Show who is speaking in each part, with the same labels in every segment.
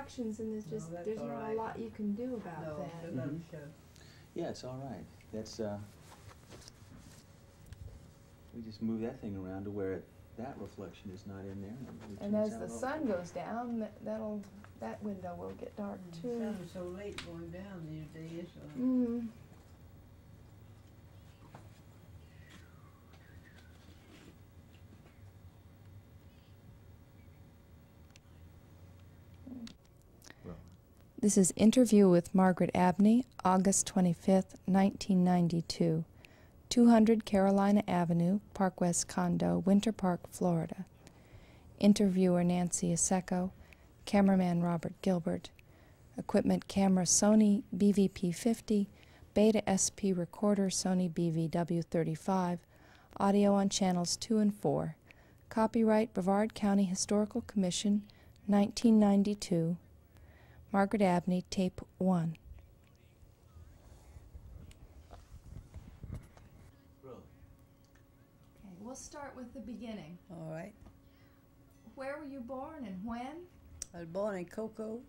Speaker 1: Reflections and there's just,
Speaker 2: that's
Speaker 1: there's
Speaker 2: all
Speaker 1: not a lot you can do about
Speaker 2: No,
Speaker 1: that.
Speaker 2: to let 'em
Speaker 3: Mhm.
Speaker 2: show.
Speaker 3: Yeah, it's all right. That's, uh, we just move that thing around to where it, that reflection is not in there. And,
Speaker 1: And as the
Speaker 3: over.
Speaker 1: sun goes down, that- that'll, that window will get dark
Speaker 2: The
Speaker 1: too.
Speaker 2: sun is so late going down these days, so.
Speaker 1: Mm. This is Interview with Margaret Abney, August 25th, 1992. 200 Carolina Avenue, Park West Condo, Winter Park, Florida. Interviewer Nancy Asseco, cameraman Robert Gilbert. Equipment camera Sony BVP 50, Beta SP recorder Sony BVW 35, audio on channels 2 and 4. Copyright Brevard County Historical Commission, 1992. Margaret Abney, tape 1. Okay, we'll start with the beginning.
Speaker 2: All right.
Speaker 1: Where were you born and when?
Speaker 2: I was born in Cocoa,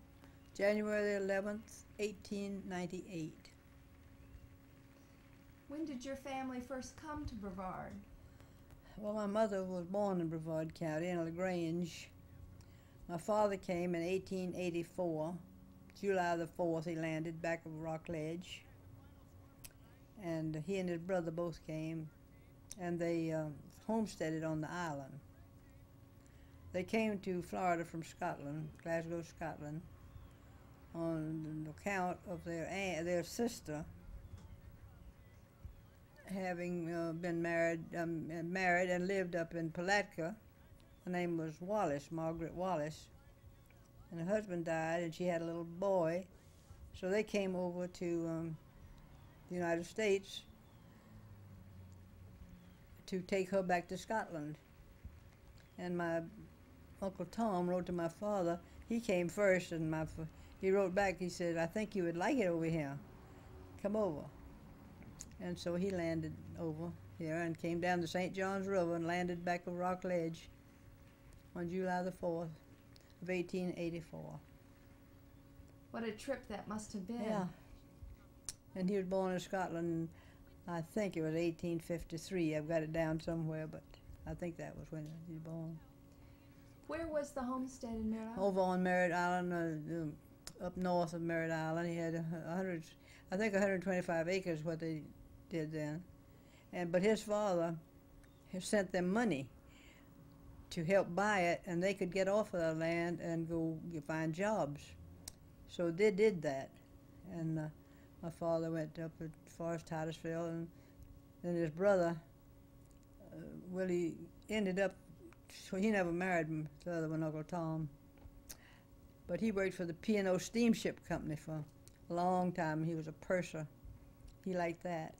Speaker 2: January eleventh, eighteen ninety-eight.
Speaker 1: When did your family first come to Brevard?
Speaker 2: Well, my mother was born in Brevard County in LaGrange. My father came in 1884. July the 4th, he landed back of Rockledge. And he and his brother both came, and they uh, homesteaded on the island. They came to Florida from Scotland, Glasgow, Scotland, on account of their aunt, their sister having uh, been married, um, married and lived up in Palatka. Her name was Wallace, Margaret Wallace, and her husband died, and she had a little boy. So they came over to um, the United States to take her back to Scotland. And my Uncle Tom wrote to my father. He came first, and my he wrote back. He said, "I think you would like it over here. Come over." And so he landed over here and came down the St. Johns River and landed back of Rockledge on July the 4th of 1884.
Speaker 1: What a trip that must have been.
Speaker 2: Yeah. And he was born in Scotland, I think it was 1853. I've got it down somewhere, but I think that was when he was born.
Speaker 1: Where was the homestead in Merritt Island?
Speaker 2: Over on Merritt Island, uh, up north of Merritt Island, he had a a hundred, I think 125 acres, what they did then. And but his father had sent them money to help buy it, and they could get off of the land and go find jobs. So they did that, and uh, my father went up as far as Titusville, and then his brother, uh, Willie, ended up. So he never married the other one, Uncle Tom. But he worked for the P&O Steamship Company for a long time. He was a purser. He liked that.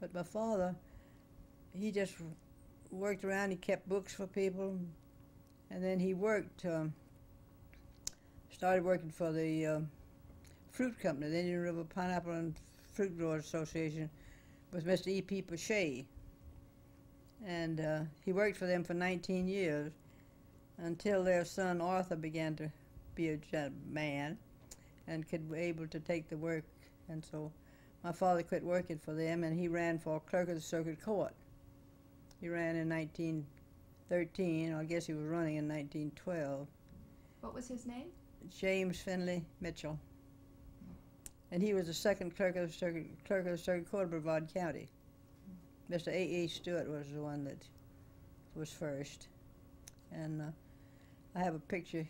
Speaker 2: But my father, he just worked around. He kept books for people, and then he worked. Um, started working for the um fruit company, the Indian River Pineapple and Fruit Growers Association, with Mr. E. P. Porcher. And uh, he worked for them for 19 years until their son Arthur began to be a man and could be able to take the work. And so my father quit working for them and he ran for clerk of the circuit court. He ran in 1913. I guess he was running in 1912.
Speaker 1: What was his name?
Speaker 2: James Findlay Mitchell. And he was the second clerk of the circuit, clerk of the circuit court of Brevard County. Mr. A. A. Stewart was the one that was first. And uh, I have a picture,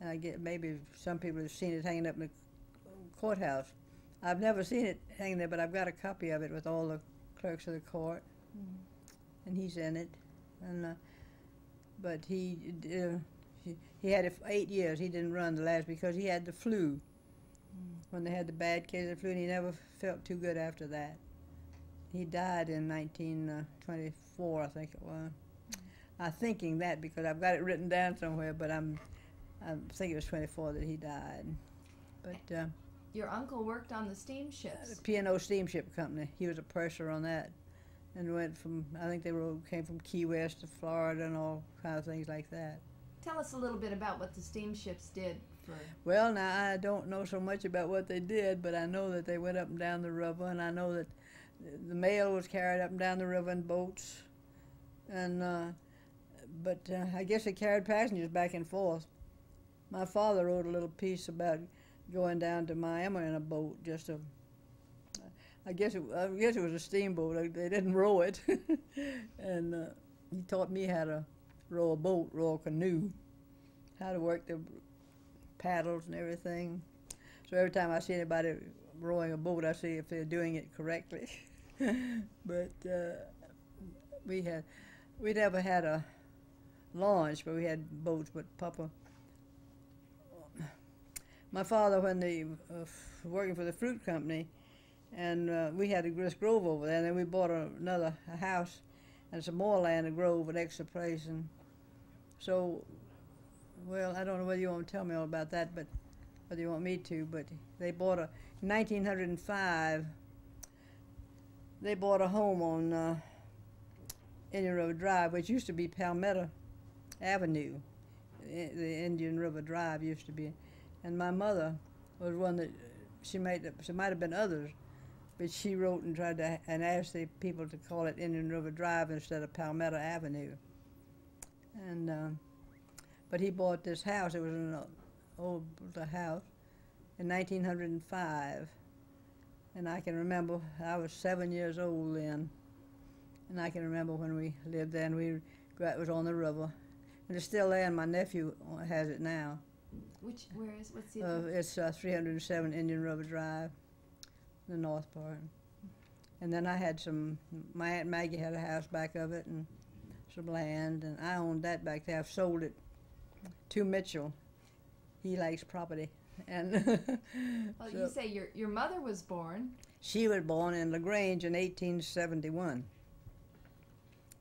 Speaker 2: and I get maybe some people have seen it hanging up in the courthouse. I've never seen it hanging there, but I've got a copy of it with all the clerks of the court, and he's in it. And uh, but he uh, he, he had it for eight years. He didn't run the last because he had the flu. When they had the bad case of flu, and he never felt too good after that. He died in 1924, I think it was. I'm thinking that because I've got it written down somewhere, but I'm, I think it was 24 that he died. But uh,
Speaker 1: Your uncle worked on the steamships.
Speaker 2: the P&O Steamship Company, he was a purser on that, and went from I think they were, came from Key West to Florida and all kind of things like that.
Speaker 1: Tell us a little bit about what the steamships did for?
Speaker 2: Well, now I don't know so much about what they did, but I know that they went up and down the river, and I know that the mail was carried up and down the river in boats, and uh, but uh, I guess they carried passengers back and forth. My father wrote a little piece about going down to Miami in a boat, just a. I guess it, I guess it was a steamboat. uh, They didn't row it, and uh, he taught me how to row a boat, row a canoe, how to work the paddles and everything. So every time I see anybody rowing a boat, I see if they're doing it correctly. but uh, we had, we never had a launch, but we had boats. But Papa, my father, when they uh, working for the fruit company, and uh, we had a grove over there, and then we bought a, another a house and some more land, a grove, an extra place, and so well, I don't know whether you want to tell me all about that, but whether you want me to, but they bought a 1905. They bought a home on uh, Indian River Drive, which used to be Palmetto Avenue. The Indian River Drive used to be, and my mother was one that she made. She might have been others, but she wrote and tried to and asked the people to call it Indian River Drive instead of Palmetto Avenue. And um, but he bought this house. It was an old house in 1905, and I can remember I was seven years old then, and I can remember when we lived there. And we it was on the river, and it's still there. And my nephew has it now.
Speaker 1: Which, where is, what's the
Speaker 2: Uh, it's uh, 307 Indian River Drive, the north part. And then I had some. My aunt Maggie had a house back of it and some land, and I owned that back there. I've sold it to Mitchell. He likes property, and
Speaker 1: Well,
Speaker 2: so-
Speaker 1: you say your, your mother was born,
Speaker 2: she was born in Lagrange in 1871,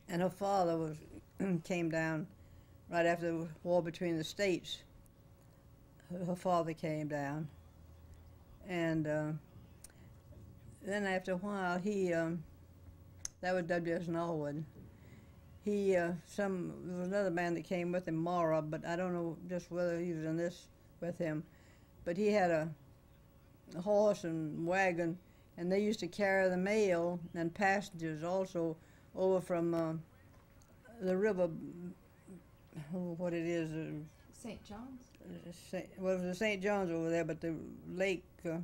Speaker 2: and her father was came down right after the war between the states. Her- Her father came down, and uh, then after a while, he um, that was W.S. Norwood. He uh, some there was another man that came with him, Mara, but I don't know just whether he was in this with him, but he had a, a horse and wagon and they used to carry the mail and passengers also over from uh, the river. Oh, what it is? Uh,
Speaker 1: St. John's,
Speaker 2: Saint, well, it was the St. John's over there, but the lake. Uh,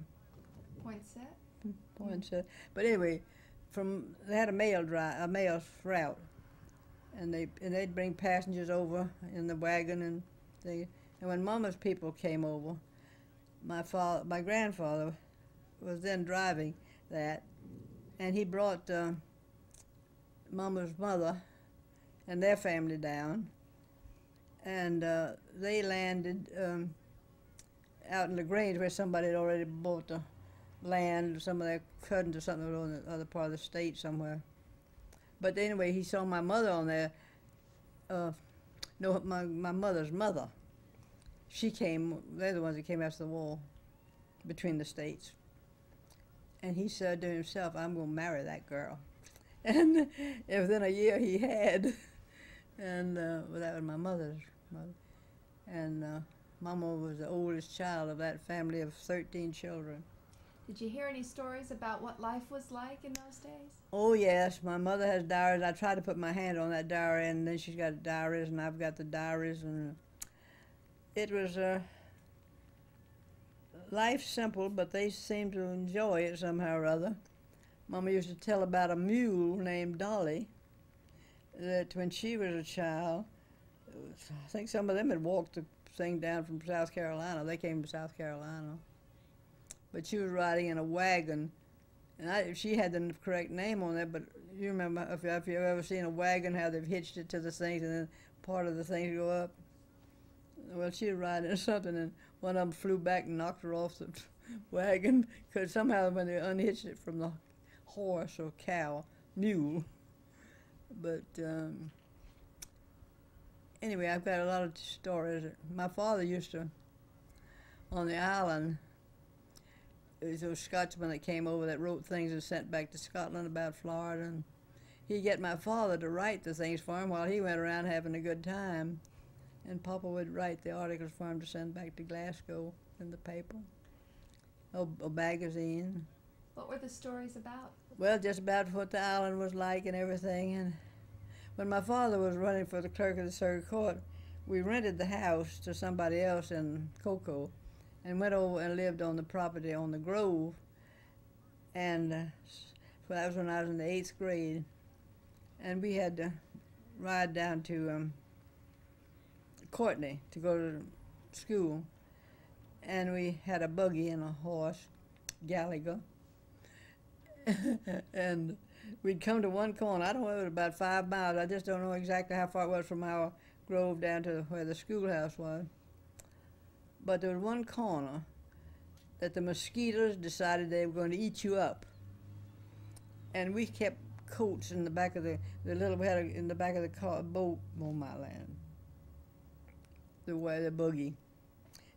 Speaker 1: Poinsett.
Speaker 2: Poinsett. But anyway, from they had a mail drive, a mail route, and they and they'd bring passengers over in the wagon and they. And when Mama's people came over, my father, my grandfather, was then driving that, and he brought uh, Mama's mother and their family down, and uh, they landed um, out in Lagrange where somebody had already bought the land, some of their cousins or something on the other part of the state somewhere. But anyway, he saw my mother on there. Uh, no, my my mother's mother. She came. They're the ones that came after the war, between the states. And he said to himself, "I'm going to marry that girl." And within a year, he had. And uh, well, that was my mother's mother. And uh, Mama was the oldest child of that family of 13 children.
Speaker 1: Did you hear any stories about what life was like in those days?
Speaker 2: Oh yes, my mother has diaries. I tried to put my hand on that diary, and then she's got diaries, and I've got the diaries, and it was uh, life simple, but they seemed to enjoy it somehow or other. Mama used to tell about a mule named Dolly that when she was a child, I think some of them had walked the thing down from South Carolina. They came from South Carolina, but she was riding in a wagon and I, she had the correct name on there, but you remember if, if you've ever seen a wagon, how they've hitched it to the things and then part of the things go up? Well, she was riding something, and one of them flew back and knocked her off the wagon because somehow when they unhitched it from the horse or cow, mule. But um, anyway, I've got a lot of stories. My father used to, on the island, it was those Scotsmen that came over that wrote things and sent back to Scotland about Florida. And he'd get my father to write the things for him while he went around having a good time. and Papa would write the articles for him to send back to Glasgow in the paper, or a magazine.
Speaker 1: What were the stories about?
Speaker 2: Well, just about what the island was like and everything. And when my father was running for the clerk of the circuit court, we rented the house to somebody else in Cocoa, and went over and lived on the property on the Grove. And uh, well, that was when I was in the eighth grade, and we had to ride down to um, Courtenay to go to school, and we had a buggy and a horse, Gallagher and we'd come to one corner. I don't know, it was about five miles. I just don't know exactly how far it was from our grove down to where the schoolhouse was. But there was one corner that the mosquitoes decided they were going to eat you up. And we kept coats in the back of the, the little, we had a, in the back of the car, boat on my land. The way, the buggy.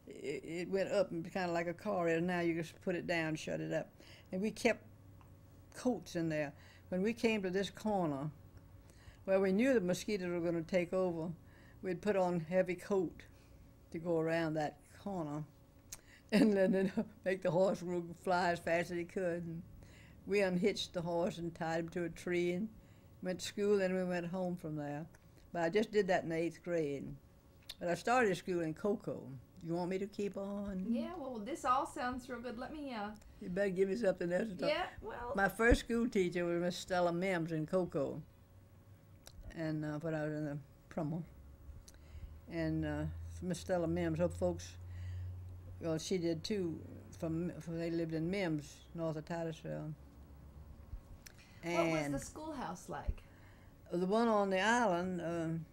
Speaker 2: It, it went up and kind of like a car is now. You just put it down, shut it up. And we kept coats in there. When we came to this corner, where we knew the mosquitoes were going to take over, we'd put on heavy coat to go around that corner, and then then make the horse fly as fast as he could. And we unhitched the horse and tied him to a tree and went to school. and we went home from there. But I just did that in the eighth grade. But I started school in Cocoa. You want me to keep on?
Speaker 1: Yeah, well, this all sounds real good. Let me, uh,
Speaker 2: You better give me something else to talk.
Speaker 1: yeah, well,
Speaker 2: My first school teacher was Miss Stella Mims in Cocoa, and uh, when I was in the Prummel. And uh, Miss Stella Mims, her folks, well, she did too. From, from they lived in Mims, north of Titusville.
Speaker 1: what was the schoolhouse like?
Speaker 2: the one on the island um,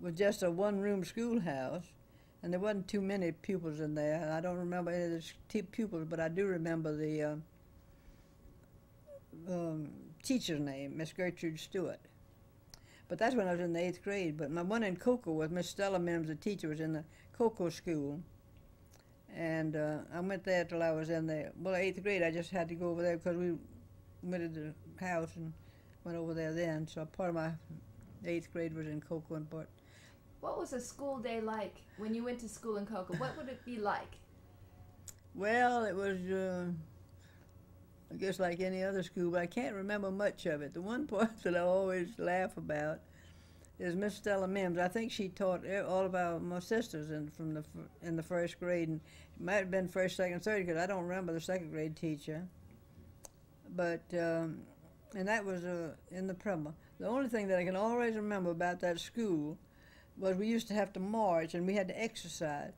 Speaker 2: was just a one-room schoolhouse, and there wasn't too many pupils in there. I don't remember any of the pupils, but I do remember the uh, um, teacher's name, Miss Gertrude Stewart. But that's when I was in the eighth grade. But my one in Cocoa was Miss Stella Mims, the teacher, was in the Cocoa school. And uh, I went there till I was in the, well, eighth grade. I just had to go over there because we rented the house and went over there then. So part of my eighth grade was in Cocoa and.
Speaker 1: What was a school day like when you went to school in Cocoa? What would it be like?
Speaker 2: Well, it was, uh, I guess, like any other school, but I can't remember much of it. The one part that I always laugh about is Miss Stella Mims. I think she taught all about my sisters in, from the in the first grade, and it might have been first, second, third, because I don't remember the second grade teacher. But um, and that was uh, in the Prema. The only thing that I can always remember about that school was we used to have to march and we had to exercise,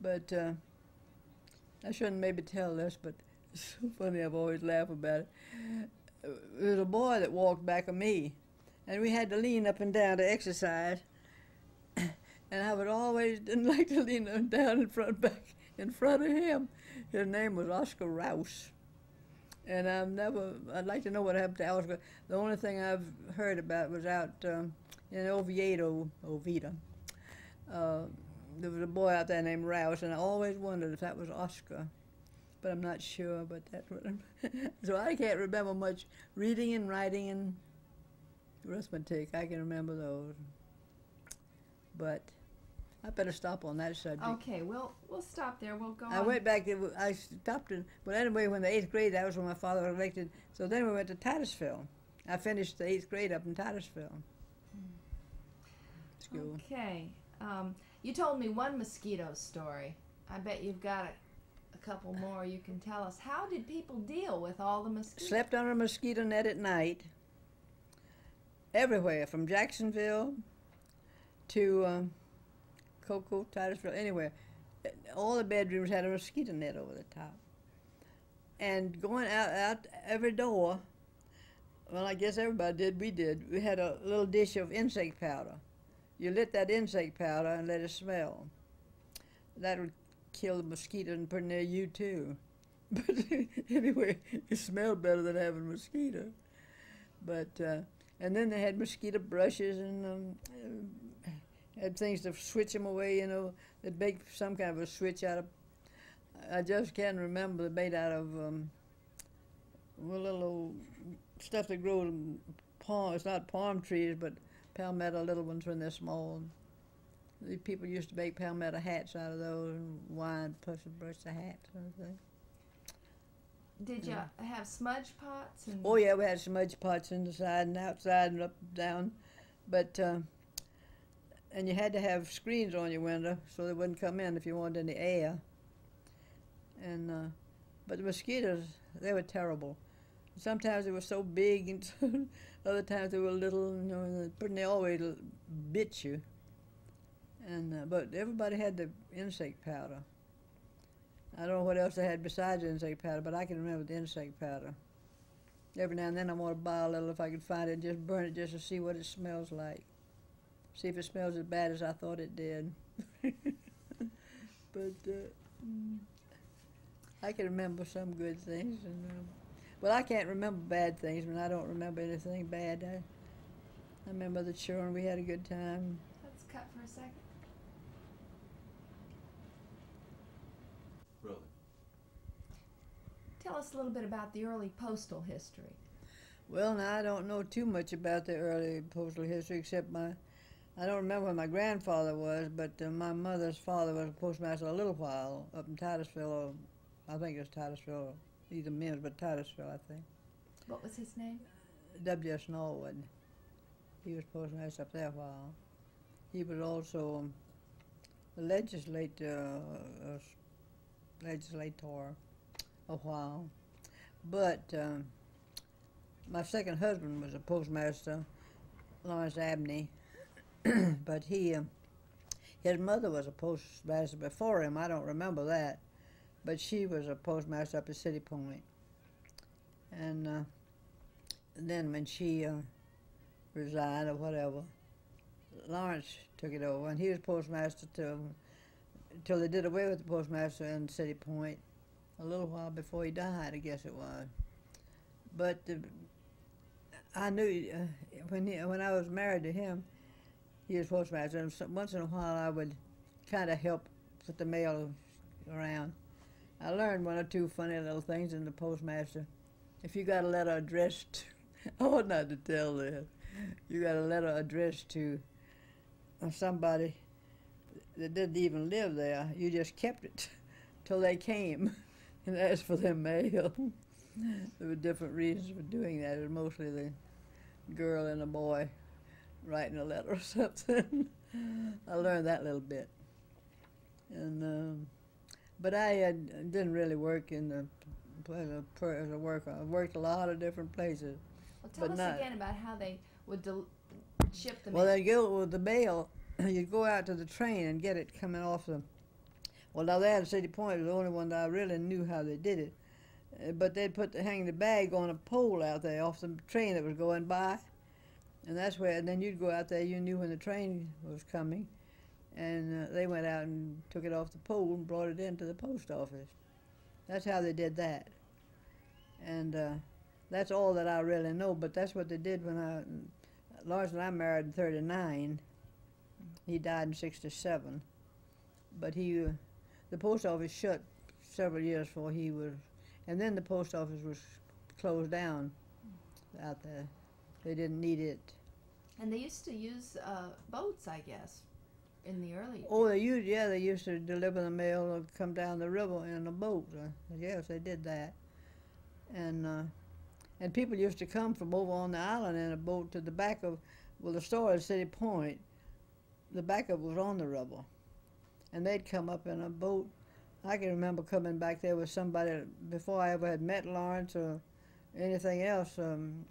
Speaker 2: but. Uh, I shouldn't maybe tell this, but it's so funny. I've always laughed about it. There was a boy that walked back of me, and we had to lean up and down to exercise. And I would always didn't like to lean up and down in front back in front of him. His name was Oscar Rouse. And I've never. I'd like to know what happened to Oscar. The only thing I've heard about was out um, in Oviedo, Oviedo. Uh, there was a boy out there named Rouse, and I always wondered if that was Oscar, but I'm not sure. But that's what I'm. so I can't remember much reading and writing and arithmetic. I can remember those, but I better stop on that subject.
Speaker 1: Okay, well, we'll stop there. We'll go on.
Speaker 2: I
Speaker 1: on.
Speaker 2: went back to, I stopped in, but anyway, when the eighth grade, that was when my father was elected. So then we went to Titusville. I finished the eighth grade up in Titusville. School.
Speaker 1: Okay. Um, you told me one mosquito story. I bet you've got a, a couple more you can tell us. How did people deal with all the mosquitoes?
Speaker 2: Slept under a mosquito net at night. Everywhere, from Jacksonville to um, Cocoa, Titusville, anywhere. All the bedrooms had a mosquito net over the top. And going out, out every door, well, I guess everybody did, we did, we had a little dish of insect powder. You lit that insect powder and let it smell. That would kill the mosquito and pretty near you too. But anyway, it smelled better than having mosquito. But uh, and then they had mosquito brushes and um, had things to switch them away. You know, they make some kind of a switch out of. I just can't remember. They made out of um, little old stuff that grows in palm. It's not palm trees, but palmetto little ones when they're small. The people used to make palmetto hats out of those, and wine plus a brush of hats and thing.
Speaker 1: Did you have smudge pots? And
Speaker 2: Oh yeah, we had smudge pots inside and outside and up and down, but uh, and you had to have screens on your window so they wouldn't come in if you wanted any air. And uh, but the mosquitoes, they were terrible. Sometimes they were so big, and other times they were little. You know, and they always bit you. And uh, but everybody had the insect powder. I don't know what else they had besides insect powder, but I can remember the insect powder. Every now and then I want to buy a little if I can find it just burn it just to see what it smells like. See if it smells as bad as I thought it did. but uh, I can remember some good things. And, um, well, I can't remember bad things when I don't remember anything bad. I, I remember the children, we had a good time.
Speaker 1: Let's cut for a second.
Speaker 3: Really?
Speaker 1: Tell us a little bit about the early postal history.
Speaker 2: Well, now I don't know too much about the early postal history except my. I don't remember when my grandfather was, but uh, my mother's father was a postmaster a little while up in Titusville. Or, I think it was Titusville, either Mims, but Titusville, I think.
Speaker 1: What was his name?
Speaker 2: W.S. Norwood. He was postmaster up there a while. He was also a legislator, uh, legislator a while. But um, my second husband was a postmaster, Lawrence Abney. but he, um, his mother was a postmaster before him. I don't remember that, but she was a postmaster up at City Point. And uh, then when she uh, resigned or whatever, Lawrence took it over, and he was postmaster till till they did away with the postmaster in City Point a little while before he died, I guess it was. But uh, I knew uh, when he, when I was married to him, was postmaster, and once in a while I would kind of help put the mail around. I learned one or two funny little things in the postmaster. If you got a letter addressed, I ought not to tell this. You got a letter addressed to uh, somebody that didn't even live there. You just kept it till they came and asked for their mail. there were different reasons for doing that. It was mostly the girl and the boy writing a letter or something. I learned that little bit. And um, but I uh, didn't really work in the place a, per- as a worker. I worked a lot of different places.
Speaker 1: Well, tell us
Speaker 2: not-
Speaker 1: again about how they would del- ship the
Speaker 2: Well,
Speaker 1: mail.
Speaker 2: they go with the mail. You'd go out to the train and get it coming off the. Well, now that City Point was the only one that I really knew how they did it. Uh, but they'd put the, hang the bag on a pole out there off the train that was going by, and that's where. And then you'd go out there. You knew when the train was coming, and uh, they went out and took it off the pole and brought it into the post office. That's how they did that. And uh, that's all that I really know. But that's what they did when I. Lawrence and I married in '39. He died in '67, but he, uh, the post office shut several years before he was, and then the post office was closed down out there. They didn't need it.
Speaker 1: and they used to use uh, boats, I guess, in the early.
Speaker 2: Oh, they used yeah, they used to deliver the mail or come down the river in a boat. Uh, yes, they did that, and uh, and people used to come from over on the island in a boat to the back of well, the store at City Point. The back of it was on the river, and they'd come up in a boat. I can remember coming back there with somebody before I ever had met Lawrence or anything else. Um,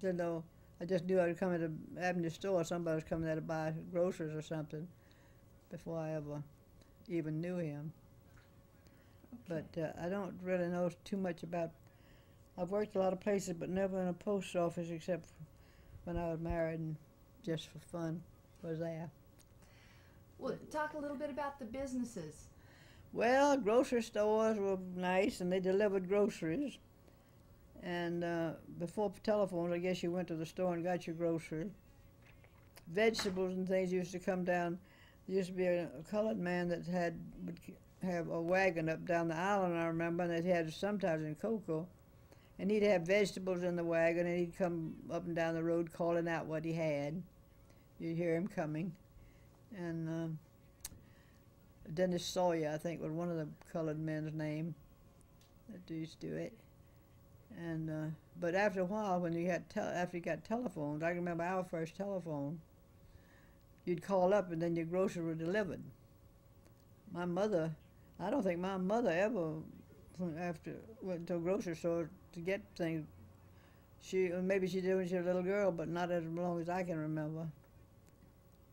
Speaker 2: didn't know. I just knew I'd come into Avenue store. Somebody was coming there to buy groceries or something before I ever even knew him.
Speaker 1: Okay.
Speaker 2: But uh, I don't really know too much about. I've worked a lot of places, but never in a post office except when I was married and just for fun was there.
Speaker 1: Well, talk a little bit about the businesses.
Speaker 2: Well, grocery stores were nice and they delivered groceries. And uh, before telephones, I guess you went to the store and got your groceries. Vegetables and things used to come down. There used to be a, a colored man that had would have a wagon up down the island. I remember, and they had it sometimes in Cocoa, and he'd have vegetables in the wagon, and he'd come up and down the road calling out what he had. You'd hear him coming, and uh, Dennis Sawyer, I think, was one of the colored men's name that used to do it. And uh, but after a while, when you had tel- after you got telephones, I remember our first telephone. You'd call up, and then your groceries were delivered. My mother, I don't think my mother ever, after went to a grocery store to get things. She maybe she did when she was a little girl, but not as long as I can remember.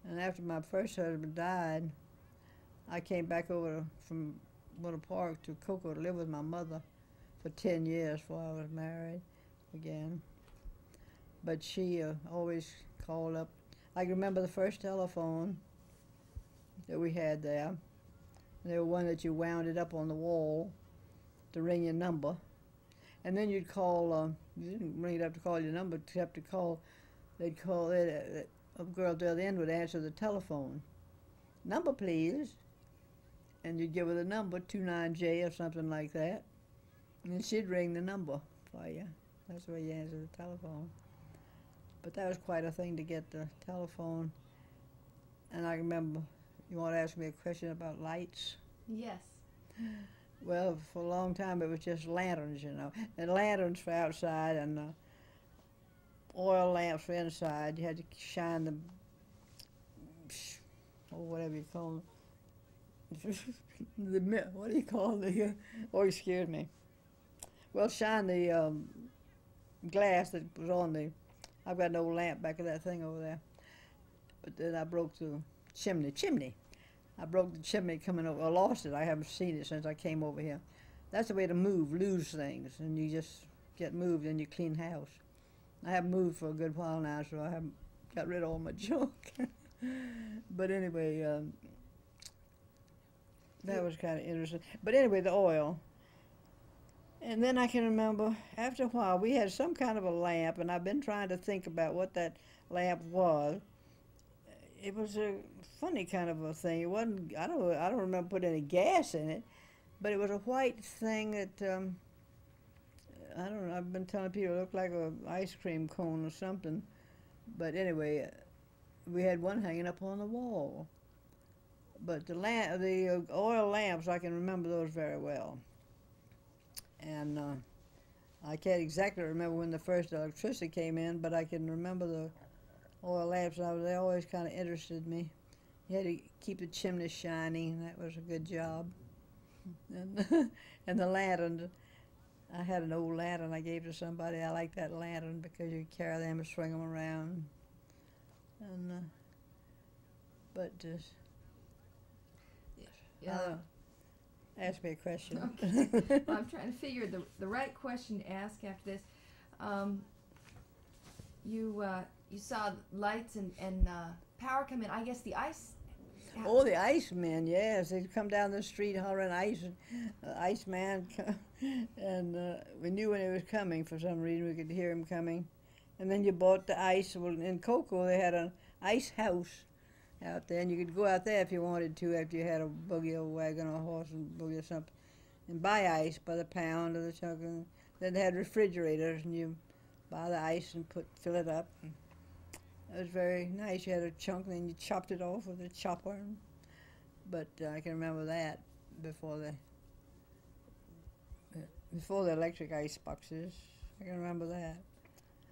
Speaker 2: And after my first husband died, I came back over from Winter Park to Cocoa to live with my mother for 10 years before I was married again. But she uh, always called up. I remember the first telephone that we had there. There was one that you wound it up on the wall to ring your number. And then you'd call, uh, you didn't ring it up to call your number, have to call, they'd call it, a girl at the other end would answer the telephone. Number, please. And you'd give her the number, 29J or something like that. And she'd ring the number for you. That's the way you answer the telephone. But that was quite a thing to get the telephone. And I remember, you want to ask me a question about lights?
Speaker 1: Yes.
Speaker 2: Well, for a long time it was just lanterns, you know, and lanterns for outside and uh, oil lamps for inside. You had to shine them, or whatever you call them. the what do you call the? Oh, scared me. Well, shine the um, glass that was on the. I've got an old lamp back of that thing over there. But then I broke the chimney. Chimney. I broke the chimney coming over. I lost it. I haven't seen it since I came over here. That's the way to move, lose things, and you just get moved and you clean house. I haven't moved for a good while now, so I haven't got rid of all my junk. but anyway, um, that was kind of interesting. But anyway, the oil. And then I can remember after a while we had some kind of a lamp, and I've been trying to think about what that lamp was. It was a funny kind of a thing. It wasn't. I don't. I don't remember putting any gas in it, but it was a white thing that. Um, I don't know. I've been telling people it looked like an ice cream cone or something, but anyway, uh, we had one hanging up on the wall. But the lamp, the uh, oil lamps, I can remember those very well. And uh, I can't exactly remember when the first electricity came in, but I can remember the oil lamps. I was, they always kind of interested me. You had to keep the chimney shining, and that was a good job. And, and the lantern, I had an old lantern I gave to somebody. I like that lantern because you carry them and swing them around. And uh, but uh,
Speaker 1: Yeah.
Speaker 2: uh, ask me a question.
Speaker 1: Okay. well, I'm trying to figure the the right question to ask after this. Um, you uh, you saw lights and and uh, power come in. I guess the ice.
Speaker 2: Oh, the Iceman, yes. They'd come down the street hollering ice, uh, Iceman. and uh, we knew when he was coming for some reason. We could hear him coming. And then you bought the ice. Well, in Cocoa, they had an ice house out there, and you could go out there if you wanted to after you had a buggy or wagon or a horse and buggy or something, and buy ice by the pound or the chunk. And then they had refrigerators, and you buy the ice and put fill it up. And it was very nice. You had a chunk, and then you chopped it off with a chopper. And, but uh, I can remember that before the before the electric ice boxes. I can remember that.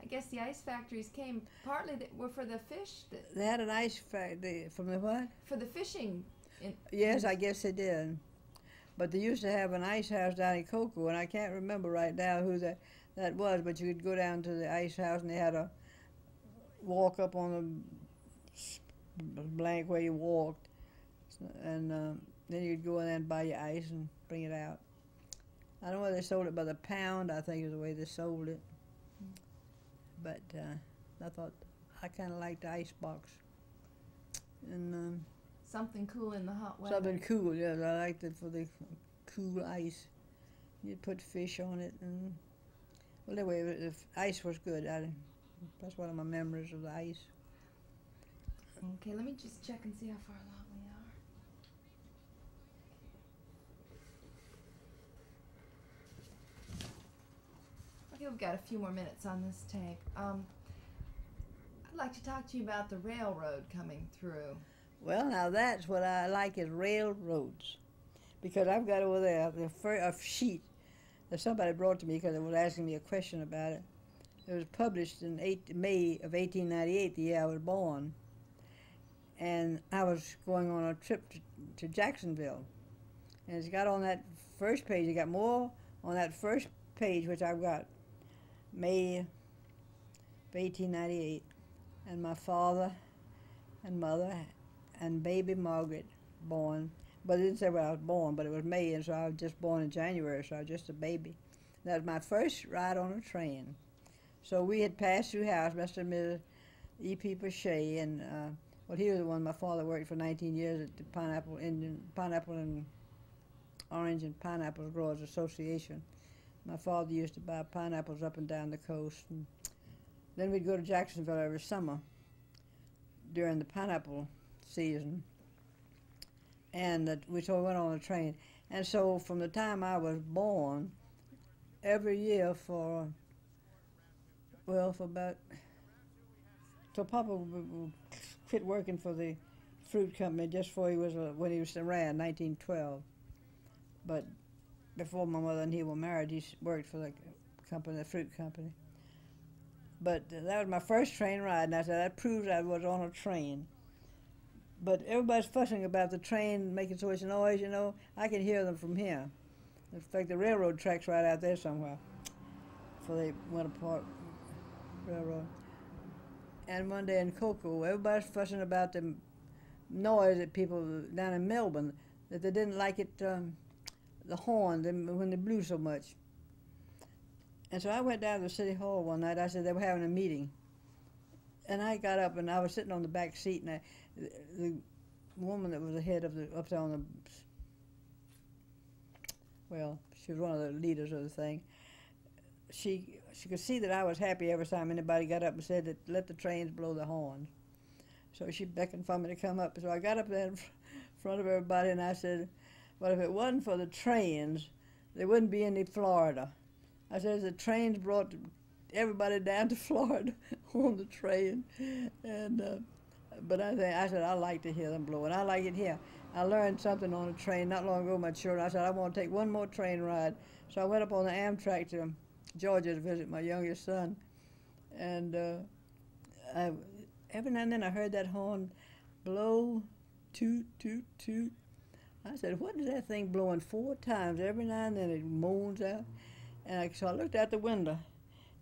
Speaker 1: I guess the ice factories came partly that were for the fish, the,
Speaker 2: They had an ice factory from the what?
Speaker 1: for the fishing. In,
Speaker 2: Yes, I guess they did. But they used to have an ice house down in Cocoa, and I can't remember right now who that that was. But you could go down to the ice house, and they had a walk up on the blank where you walked, and um, then you'd go in there and buy your ice and bring it out. I don't know whether they sold it by the pound. I think is the way they sold it. But uh, I thought I kind of liked the ice box, and. Um,
Speaker 1: something cool in the hot weather.
Speaker 2: Something cool, yes. I liked it for the cool ice. You put fish on it, and well, anyway, the ice was good. I, that's one of my memories of the ice.
Speaker 1: Okay, let me just check and see how far along we are. We've got a few more minutes on this tape. Um, I'd like to talk to you about the railroad coming through.
Speaker 2: Well, now that's what I like is railroads, because I've got over there the a sheet that somebody brought to me because they was asking me a question about it. It was published in eight, May of 1898, the year I was born, and I was going on a trip to, to Jacksonville, and it's got on that first page. It got more on that first page, which I've got May of 1898, and my father and mother and baby Margaret born. But it didn't say where I was born, but it was May, and so I was just born in January, so I was just a baby. That was my first ride on a train. So we had passed through house, Mr. and Mrs. E.P. Porcher, and uh, well, he was the one my father worked for 19 years at the Pineapple Indian Pineapple and Orange and Pineapple Growers Association. My father used to buy pineapples up and down the coast, and then we'd go to Jacksonville every summer during the pineapple season, and we so we went on a train. And so from the time I was born, every year for well for about till Papa quit working for the fruit company just before he was uh, when he was around 1912. But before my mother and he were married, he worked for the company, the fruit company. But that was my first train ride, and I said that proves I was on a train. But everybody's fussing about the train making so much noise, you know. I can hear them from here. In fact, the railroad track's right out there somewhere. For they went apart, Railroad. And one day in Cocoa, everybody's fussing about the noise that people down in Melbourne that they didn't like it, um, the horn when they blew so much. And so I went down to the city hall one night. I said they were having a meeting, and I got up and I was sitting on the back seat, and I, the, the woman that was the head of the up there on the well, she was one of the leaders of the thing. She she could see that I was happy every time anybody got up and said that let the trains blow the horns. So she beckoned for me to come up. So I got up there in front of everybody and I said, "Well, if it wasn't for the trains, there wouldn't be any Florida." I said, "The trains brought everybody down to Florida on the train," and uh, but I think I said I like to hear them blow, and I like it here. I learned something on a train not long ago. My children, I said I want to take one more train ride, so I went up on the Amtrak to Georgia to visit my youngest son, and uh, I, every now and then I heard that horn blow, toot toot toot. I said, "What is that thing blowing four times? Every now and then it moans out." And I, so I looked out the window,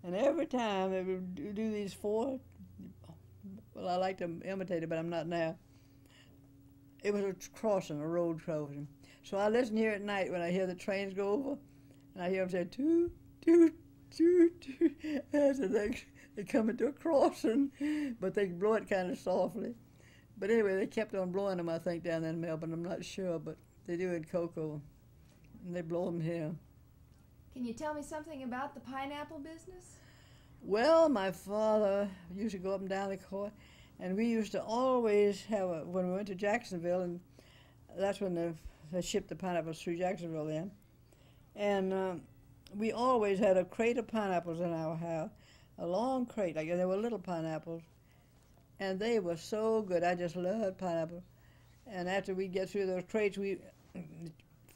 Speaker 2: and every time it would do these four. Well, I like to imitate it, but I'm not now. It was a crossing, a road crossing. So I listen here at night when I hear the trains go over, and I hear them say toot toot toot toot. As they they coming to a crossing, but they blow it kind of softly. But anyway, they kept on blowing them. I think down there in Melbourne. I'm not sure, but they do in Cocoa, and they blow them here.
Speaker 4: Can you tell me something about the pineapple business?
Speaker 2: Well, my father used to go up and down the court, and we used to always have a, when we went to Jacksonville, and that's when the, they shipped the pineapples through Jacksonville then. And um, we always had a crate of pineapples in our house, a long crate, like they were little pineapples, and they were so good. I just loved pineapple. And after we'd get through those crates, we,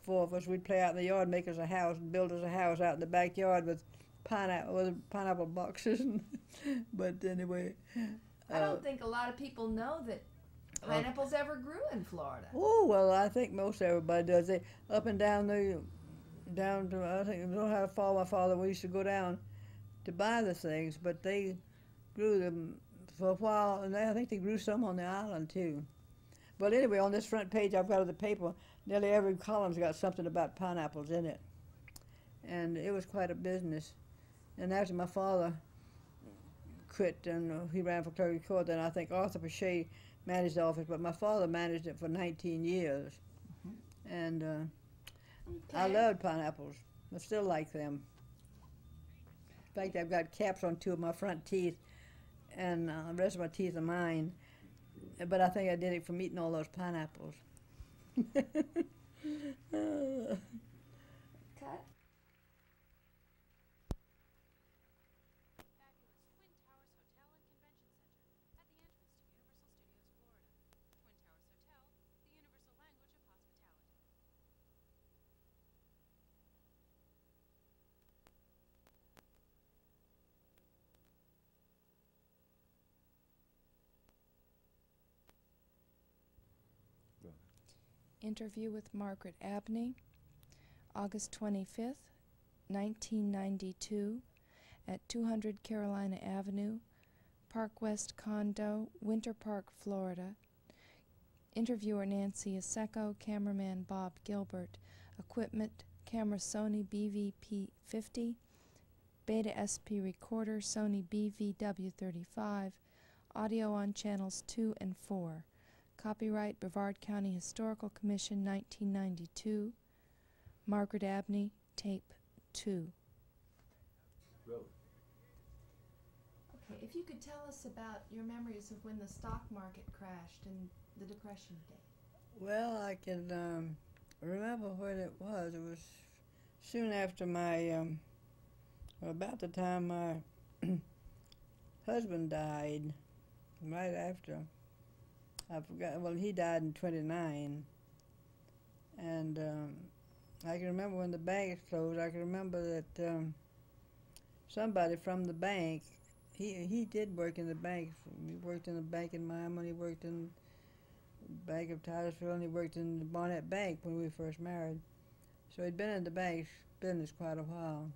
Speaker 2: four of us, we'd play out in the yard, make us a house, build us a house out in the backyard with pineapple with pineapple boxes. but anyway,
Speaker 4: I
Speaker 2: uh,
Speaker 4: don't think a lot of people know that
Speaker 2: uh,
Speaker 4: pineapples ever grew in Florida.
Speaker 2: oh well, I think most everybody does. They up and down the down to I think I don't know how far my father we used to go down to buy the things, but they grew them for a while, and I think they grew some on the island too. But anyway, on this front page I've got of the paper, nearly every column's got something about pineapples in it, and it was quite a business. And after my father quit and uh, he ran for clerk of court, then I think Arthur Porcher managed the office, but my father managed it for 19 years. And uh, I
Speaker 4: Okay.
Speaker 2: loved pineapples. I still like them. In fact, I've got caps on two of my front teeth, and uh, the rest of my teeth are mine. But I think I did it from eating all those pineapples.
Speaker 4: Cut.
Speaker 5: Fabulous Twin Towers Hotel and Convention Center at the entrance to Universal Studios Florida. Twin Towers
Speaker 1: Interview with Margaret Abney, August 25th, 1992, at 200 Carolina Avenue, Park West Condo, Winter Park, Florida. Interviewer Nancy Asecco, cameraman Bob Gilbert, equipment camera Sony BVP 50, Beta SP recorder Sony BVW35, audio on channels 2 and 4. Copyright Brevard County Historical Commission 1992. Margaret Abney, tape 2.
Speaker 3: Road.
Speaker 4: Okay, if you could tell us about your memories of when the stock market crashed and the Depression day.
Speaker 2: Well, I can um, remember when it was. It was soon after my, um, well, about the time my husband died, right after. I forgot, well, he died in 29. And um, I can remember when the banks closed, I can remember that um, somebody from the bank, he, he did work in the bank. He worked in the bank in Miami, he worked in the Bank of Titusville, and he worked in the Barnett Bank when we first married. So he'd been in the bank business quite a while.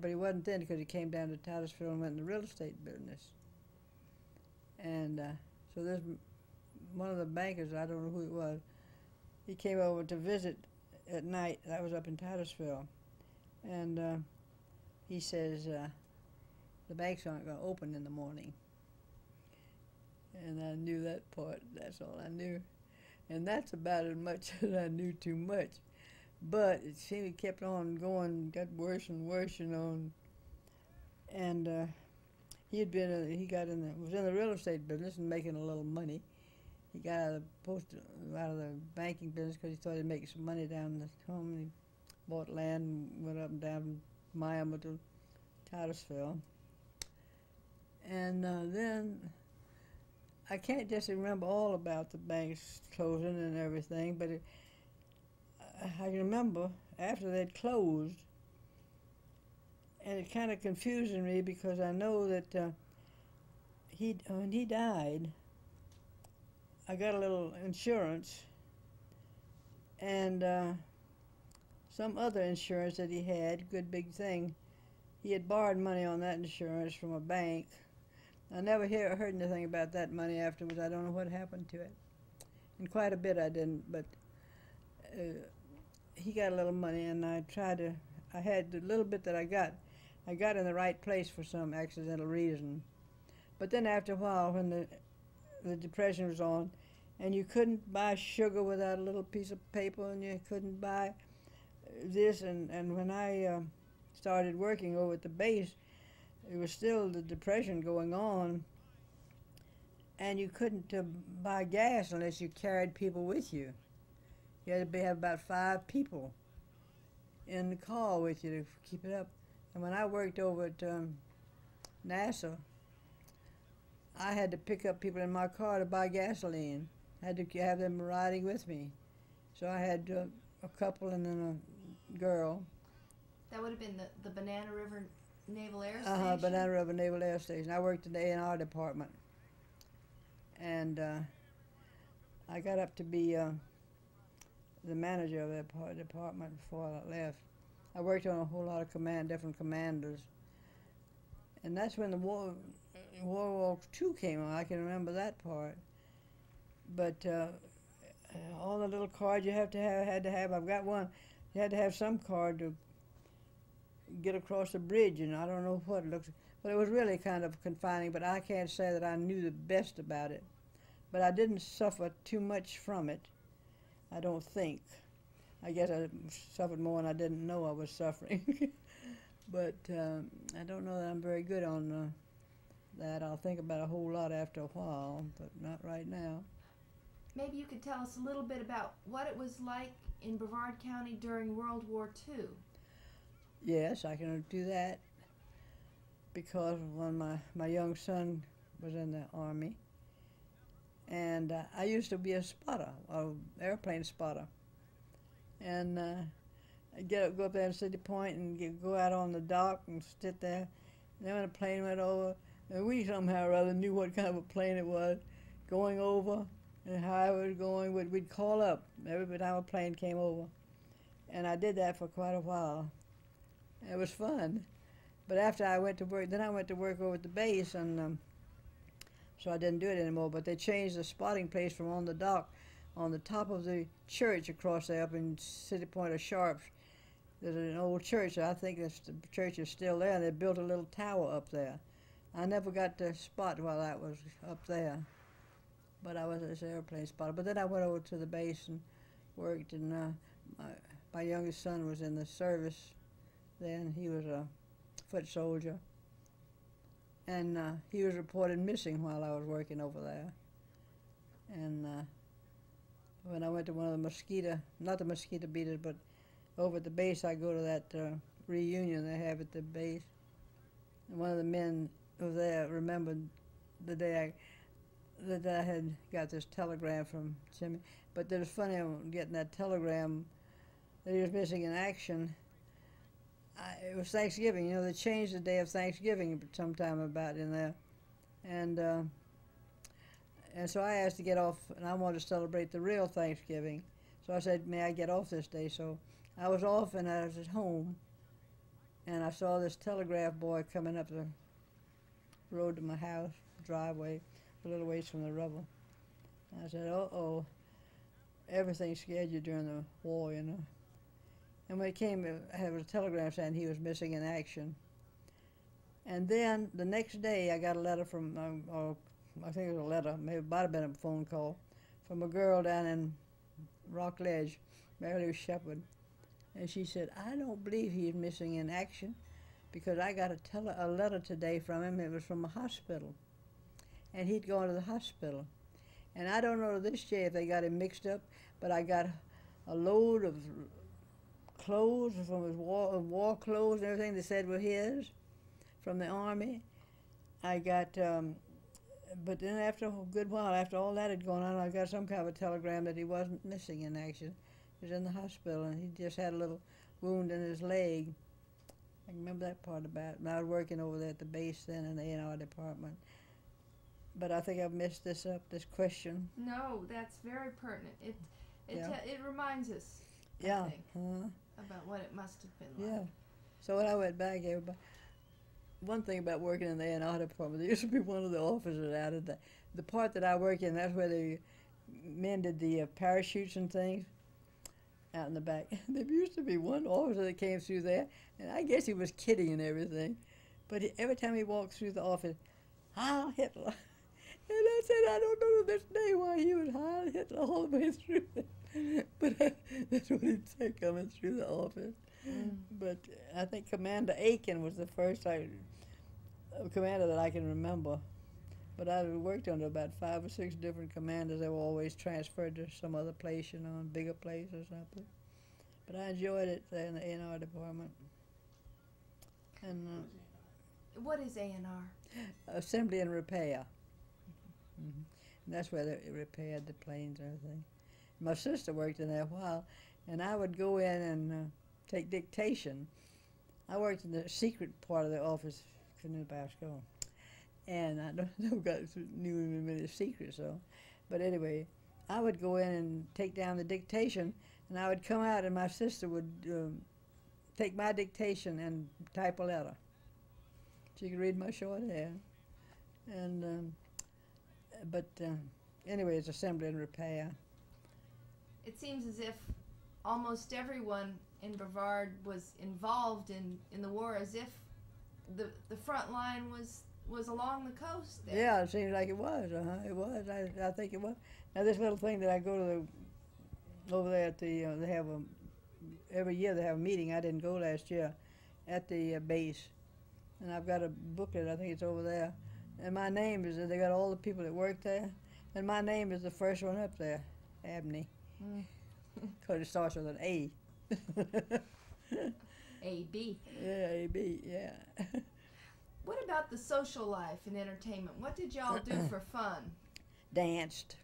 Speaker 2: But he wasn't then because he came down to Titusville and went in the real estate business. And uh, so this one of the bankers, I don't know who it was, he came over to visit at night. I was up in Titusville, and uh, he says uh, the banks aren't going to open in the morning. And I knew that part. That's all I knew, and that's about as much as I knew too much. But it seemed it kept on going, got worse and worse, you know. And, and uh, he had been, uh, he got in the, was in the real estate business and making a little money. He got out of the post, out of the banking business because he thought he'd make some money down in the home. And he bought land and went up and down Miami to Titusville. And uh, then I can't just remember all about the banks closing and everything, but it, I remember after they'd closed, and it kind of confusing me because I know that uh, he when he died, I got a little insurance and uh, some other insurance that he had, good big thing. He had borrowed money on that insurance from a bank. I never hear, heard anything about that money afterwards. I don't know what happened to it. And quite a bit I didn't, but uh, he got a little money, and I tried to. I had the little bit that I got. I got in the right place for some accidental reason. But then after a while, when the the depression was on, and you couldn't buy sugar without a little piece of paper, and you couldn't buy this, and and when I uh, started working over at the base, it was still the depression going on, and you couldn't uh, buy gas unless you carried people with you. You had to be, have about five people in the car with you to keep it up. And when I worked over at um, NASA, I had to pick up people in my car to buy gasoline. I had to have them riding with me. So I had uh, a couple and then a girl.
Speaker 4: That would have been the, the Banana River Naval Air Station.
Speaker 2: Uh huh. Banana River Naval Air Station. I worked in the A and R department, and uh, I got up to be uh, the manager of that department before I left. I worked on a whole lot of command, different commanders, and that's when the war, World War II came on. I can remember that part. But uh, all the little cards you have to have had to have. I've got one. You had to have some card to get across the bridge, and I don't know what it looks. But it was really kind of confining. But I can't say that I knew the best about it. But I didn't suffer too much from it. I don't think. I guess I suffered more than I didn't know I was suffering. but um, I don't know that I'm very good on uh, that. I'll think about a whole lot after a while, but not right now.
Speaker 4: Maybe you could tell us a little bit about what it was like in Brevard County during World War II.
Speaker 2: Yes, I can do that because when my, my young son was in the Army, and uh, I used to be a spotter, an airplane spotter. And uh, I'd get up, go up there to City Point and get, go out on the dock and sit there. And then when the plane went over, and we somehow or other knew what kind of a plane it was going over, and how it was going. We'd, we'd call up every time a plane came over, and I did that for quite a while. It was fun, but after I went to work, then I went to work over at the base, and um, so I didn't do it anymore. But they changed the spotting place from on the dock, on the top of the church across there up in City Point of Sharpes. There's an old church. I think the church is still there. They built a little tower up there. I never got to spot while I was up there, but I was this airplane spotter. But then I went over to the base and worked, and uh, my, my youngest son was in the service then. He was a foot soldier, and uh, he was reported missing while I was working over there. And uh, when I went to one of the mosquito, not the mosquito beaters, but over at the base, I go to that uh, reunion they have at the base. And one of the men over there remembered the day I that I had got this telegram from Jimmy. But it was funny getting that telegram that he was missing in action. I, it was Thanksgiving, you know. They changed the day of Thanksgiving sometime about in there, and uh, and so I asked to get off, and I wanted to celebrate the real Thanksgiving. So I said, "May I get off this day?" So I was off, and I was at home, and I saw this telegraph boy coming up the road to my house, driveway, a little ways from the rubble. I said, "Uh oh." Everything scared you during the war, you know. And when it came, I had a telegram saying he was missing in action. And then the next day, I got a letter from, um, or I think it was a letter, maybe it might have been a phone call, from a girl down in Rockledge, Mary Lou Shepard. And she said, I don't believe he's missing in action because I got a, tele- a letter today from him. It was from a hospital. And he'd gone to the hospital. And I don't know to this day if they got him mixed up, but I got a load of clothes from his war, war clothes and everything they said were his from the army. I got, um, but then after a good while, after all that had gone on, I got some kind of a telegram that he wasn't missing in action. He was in the hospital and he just had a little wound in his leg. I remember that part about it. And I was working over there at the base then in the A&R department. But I think I've messed this up, this question.
Speaker 4: No, that's very pertinent. It it
Speaker 2: Yeah.
Speaker 4: it reminds us I
Speaker 2: Yeah.
Speaker 4: think.
Speaker 2: Uh-huh.
Speaker 4: about what it must have been like.
Speaker 2: Yeah. So when I went back, everybody. One thing about working in the A&R department, there used to be one of the officers out of the the part that I work in. That's where they mended the uh, parachutes and things out in the back. there used to be one officer that came through there, and I guess he was kidding and everything, but he, every time he walked through the office, Heil Hitler. And I said, I don't know to this day why he was Heil Hitler all the way through. but uh, that's what he'd say coming through the office.
Speaker 4: Mm.
Speaker 2: But I think Commander Aiken was the first I, uh, commander that I can remember. But I worked under about five or six different commanders. They were always transferred to some other place, you know, a bigger place or something. But I enjoyed it there in the A&R department. And uh,
Speaker 4: What is A and R?
Speaker 2: assembly and repair. hmm And that's where they repaired the planes and everything. My sister worked in there a while, and I would go in and uh, take dictation. I worked in the secret part of the office for New Basco, and I don't know guys knew many secrets though. But anyway, I would go in and take down the dictation, and I would come out, and my sister would um, take my dictation and type a letter. She could read my shorthand, and um, but uh, anyway, it's assembly and repair.
Speaker 4: It seems as if almost everyone in Brevard was involved in, in the war, as if the the front line was was along the coast. There.
Speaker 2: Yeah, it seems like it was. Uh huh. It was. I, I think it was. Now this little thing that I go to the over there at the uh, they have a every year they have a meeting. I didn't go last year at the uh, base, and I've got a booklet. I think it's over there, and my name is. They got all the people that work there, and my name is the first one up there, Abney,
Speaker 4: Mm.
Speaker 2: because it starts with an A.
Speaker 4: A B.
Speaker 2: yeah, A B. Yeah.
Speaker 4: What about the social life and entertainment? What did y'all do for fun?
Speaker 2: danced.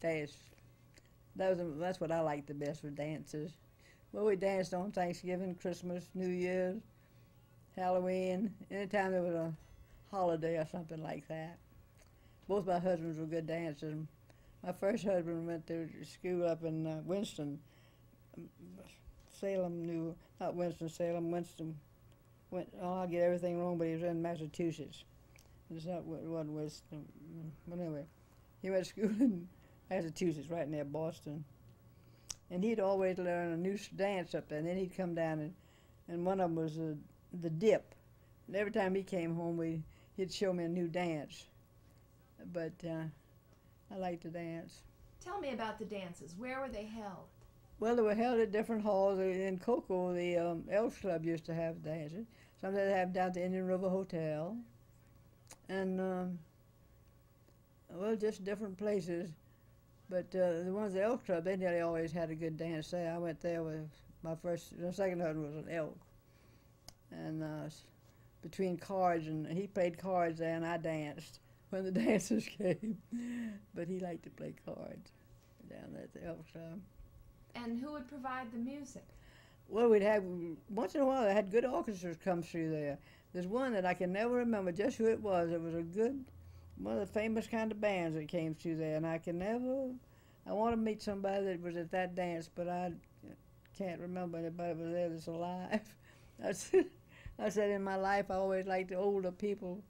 Speaker 2: Danced. That was that's what I liked the best for dances. Well, we danced on Thanksgiving, Christmas, New Year's, Halloween. Anytime there was a holiday or something like that. Both my husbands were good dancers. my first husband went to school up in uh, Winston, Salem, New, not Winston, Salem, Winston. Went, oh, I'll get everything wrong, but he was in Massachusetts. It's not what it wasn't Winston. But anyway, he went to school in Massachusetts, right near Boston. And he'd always learn a new dance up there. And then he'd come down and, and one of them was uh, the dip. And every time he came home, we, he'd show me a new dance. But uh, I like to dance.
Speaker 4: Tell me about the dances. Where were they held?
Speaker 2: Well, they were held at different halls. In Cocoa, the um, Elks Club used to have dances. Sometimes they have down at the Indian River Hotel. And, um, well, just different places. But uh, the ones at the Elks Club, they nearly always had a good dance there. I went there with my first, the second husband was an elk. And uh, between cards, and he played cards there, and I danced when the dancers came. but he liked to play cards down at the Elks Club.
Speaker 4: And who would provide the music?
Speaker 2: Well, we'd have once in a while. They had good orchestras come through there. There's one that I can never remember just who it was. It was a good, one of the famous kind of bands that came through there, and I can never. I want to meet somebody that was at that dance, but I can't remember anybody was there that's alive. I said, in my life I always liked the older people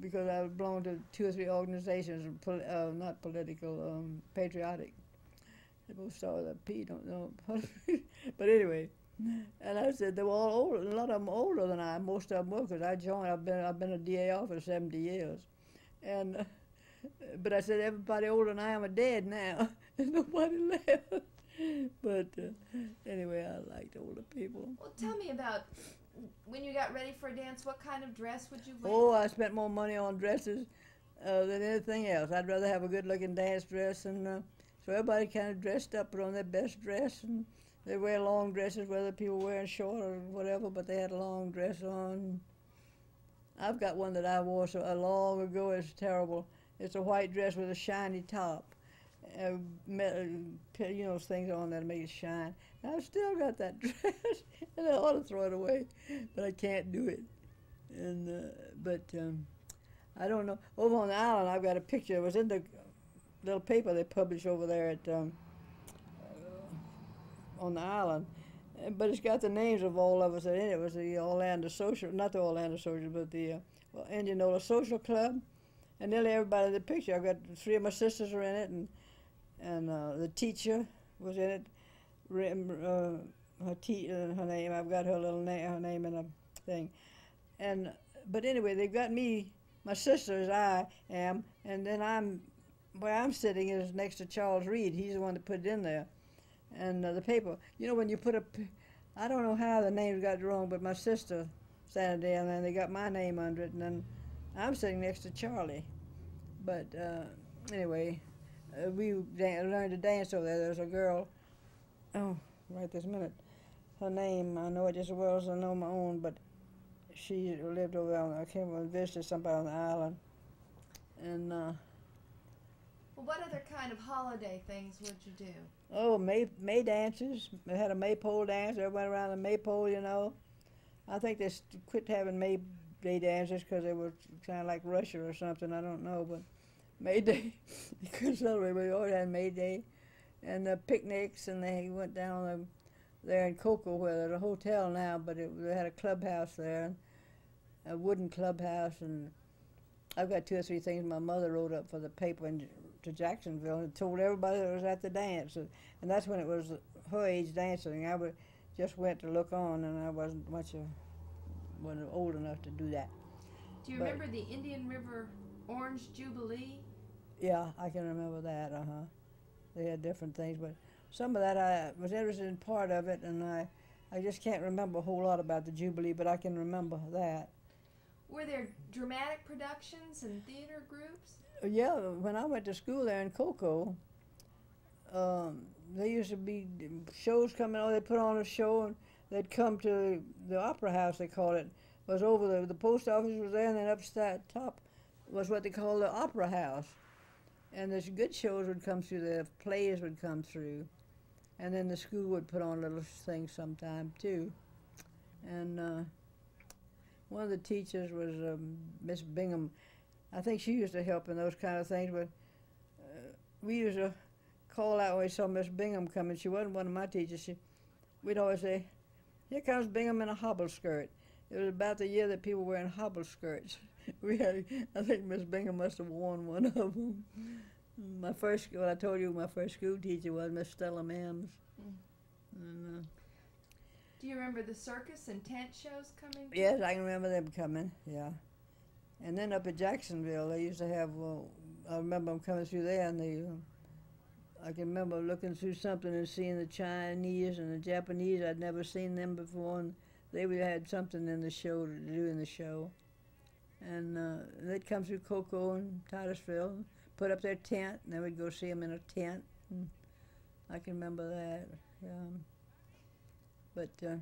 Speaker 2: because I belonged to two or three organizations, uh, not political, um, patriotic. They both start with a P, don't know. but anyway, and I said they were all older. A lot of them older than I. Most of them were because I joined. I've been I've been a DAR for seventy years, and uh, but I said everybody older than I am are dead now. There's nobody left. but uh, anyway, I liked older people.
Speaker 4: Well, tell me about when you got ready for a dance. What kind of dress would you wear?
Speaker 2: Oh, I spent more money on dresses uh, than anything else. I'd rather have a good-looking dance dress, and uh, so everybody kind of dressed up, put on their best dress, and they wear long dresses, whether people wearing short or whatever, but they had a long dress on. I've got one that I wore so uh, long ago. It's terrible. It's a white dress with a shiny top. Uh, uh, you know, things on to make it shine. And I've still got that dress, and I ought to throw it away, but I can't do it. And uh, but um, I don't know. Over on the island, I've got a picture. It was in the little paper they publish over there at um, on the island. But it's got the names of all of us in it. It was the Orlando Social, not the Orlando Social, but the uh, well, Indianola Social Club. And nearly everybody in the picture. I've got three of my sisters are in it, and and uh, the teacher was in it. Uh, her te- uh, her name. I've got her little name, her name in a thing. And but anyway, they've got me, my sister as I am, and then I'm where I'm sitting is next to Charles Reed. He's the one that put it in there, and uh, the paper. You know when you put a, I don't know how the names got wrong, but my sister sat there, and then they got my name under it, and then I'm sitting next to Charlie. But uh, anyway, uh, we learned to dance over there. There's a girl. Oh, right this minute. Her name I know it just as well as I know my own, but she lived over there. I came over and visited somebody on the island, and uh,
Speaker 4: Well, what other kind of holiday things would you do?
Speaker 2: oh, May May dances. They had a maypole dance. Everybody around the maypole, you know. I think they quit having May Day dances because they were kind of like Russia or something. I don't know, but May Day, you couldn't We always oh, had May Day, and the picnics, and they went down the, there in Cocoa where there's a hotel now, but it, they had a clubhouse there, a wooden clubhouse, and I've got two or three things my mother wrote up for the paper in, to Jacksonville and told everybody that was at the dance, and, and that's when it was her age dancing. I would, just went to look on, and I wasn't much of, wasn't old enough to do that.
Speaker 4: Do you
Speaker 2: But-
Speaker 4: remember the Indian River Orange Jubilee?
Speaker 2: Yeah, I can remember that. Uh huh. They had different things, but some of that I was interested in part of it, and I, I just can't remember a whole lot about the Jubilee, but I can remember that.
Speaker 4: Were there dramatic productions and theater groups?
Speaker 2: Yeah, when I went to school there in Cocoa, um, there used to be shows coming on. They put on a show, and they'd come to the opera house. They called it. Was over the the post office was there, and then upstairs top was what they called the opera house. And there's good shows would come through there. Plays would come through, and then the school would put on little things sometime too. And uh, one of the teachers was um, Miss Bingham. I think she used to help in those kind of things, but uh, we used to call out when we saw Miss Bingham coming. She wasn't one of my teachers. She, we'd always say, "Here comes Bingham in a hobble skirt." It was about the year that people were in hobble skirts. We had, I think Miss Bingham must have worn one of them. My first, what I told you, my first school teacher was Miss Stella Mims.
Speaker 4: Mm.
Speaker 2: And, uh,
Speaker 4: Do you remember the circus and tent shows coming?
Speaker 2: Yes, I can remember them coming. Yeah, and then up at Jacksonville, they used to have. Uh, I remember them coming through there, and they. I can remember looking through something and seeing the Chinese and the Japanese. I'd never seen them before, and they would had something in the show to do in the show. And uh, they'd come through Cocoa and Titusville, put up their tent, and then we'd go see them in a tent. And I can remember that. Um, but uh,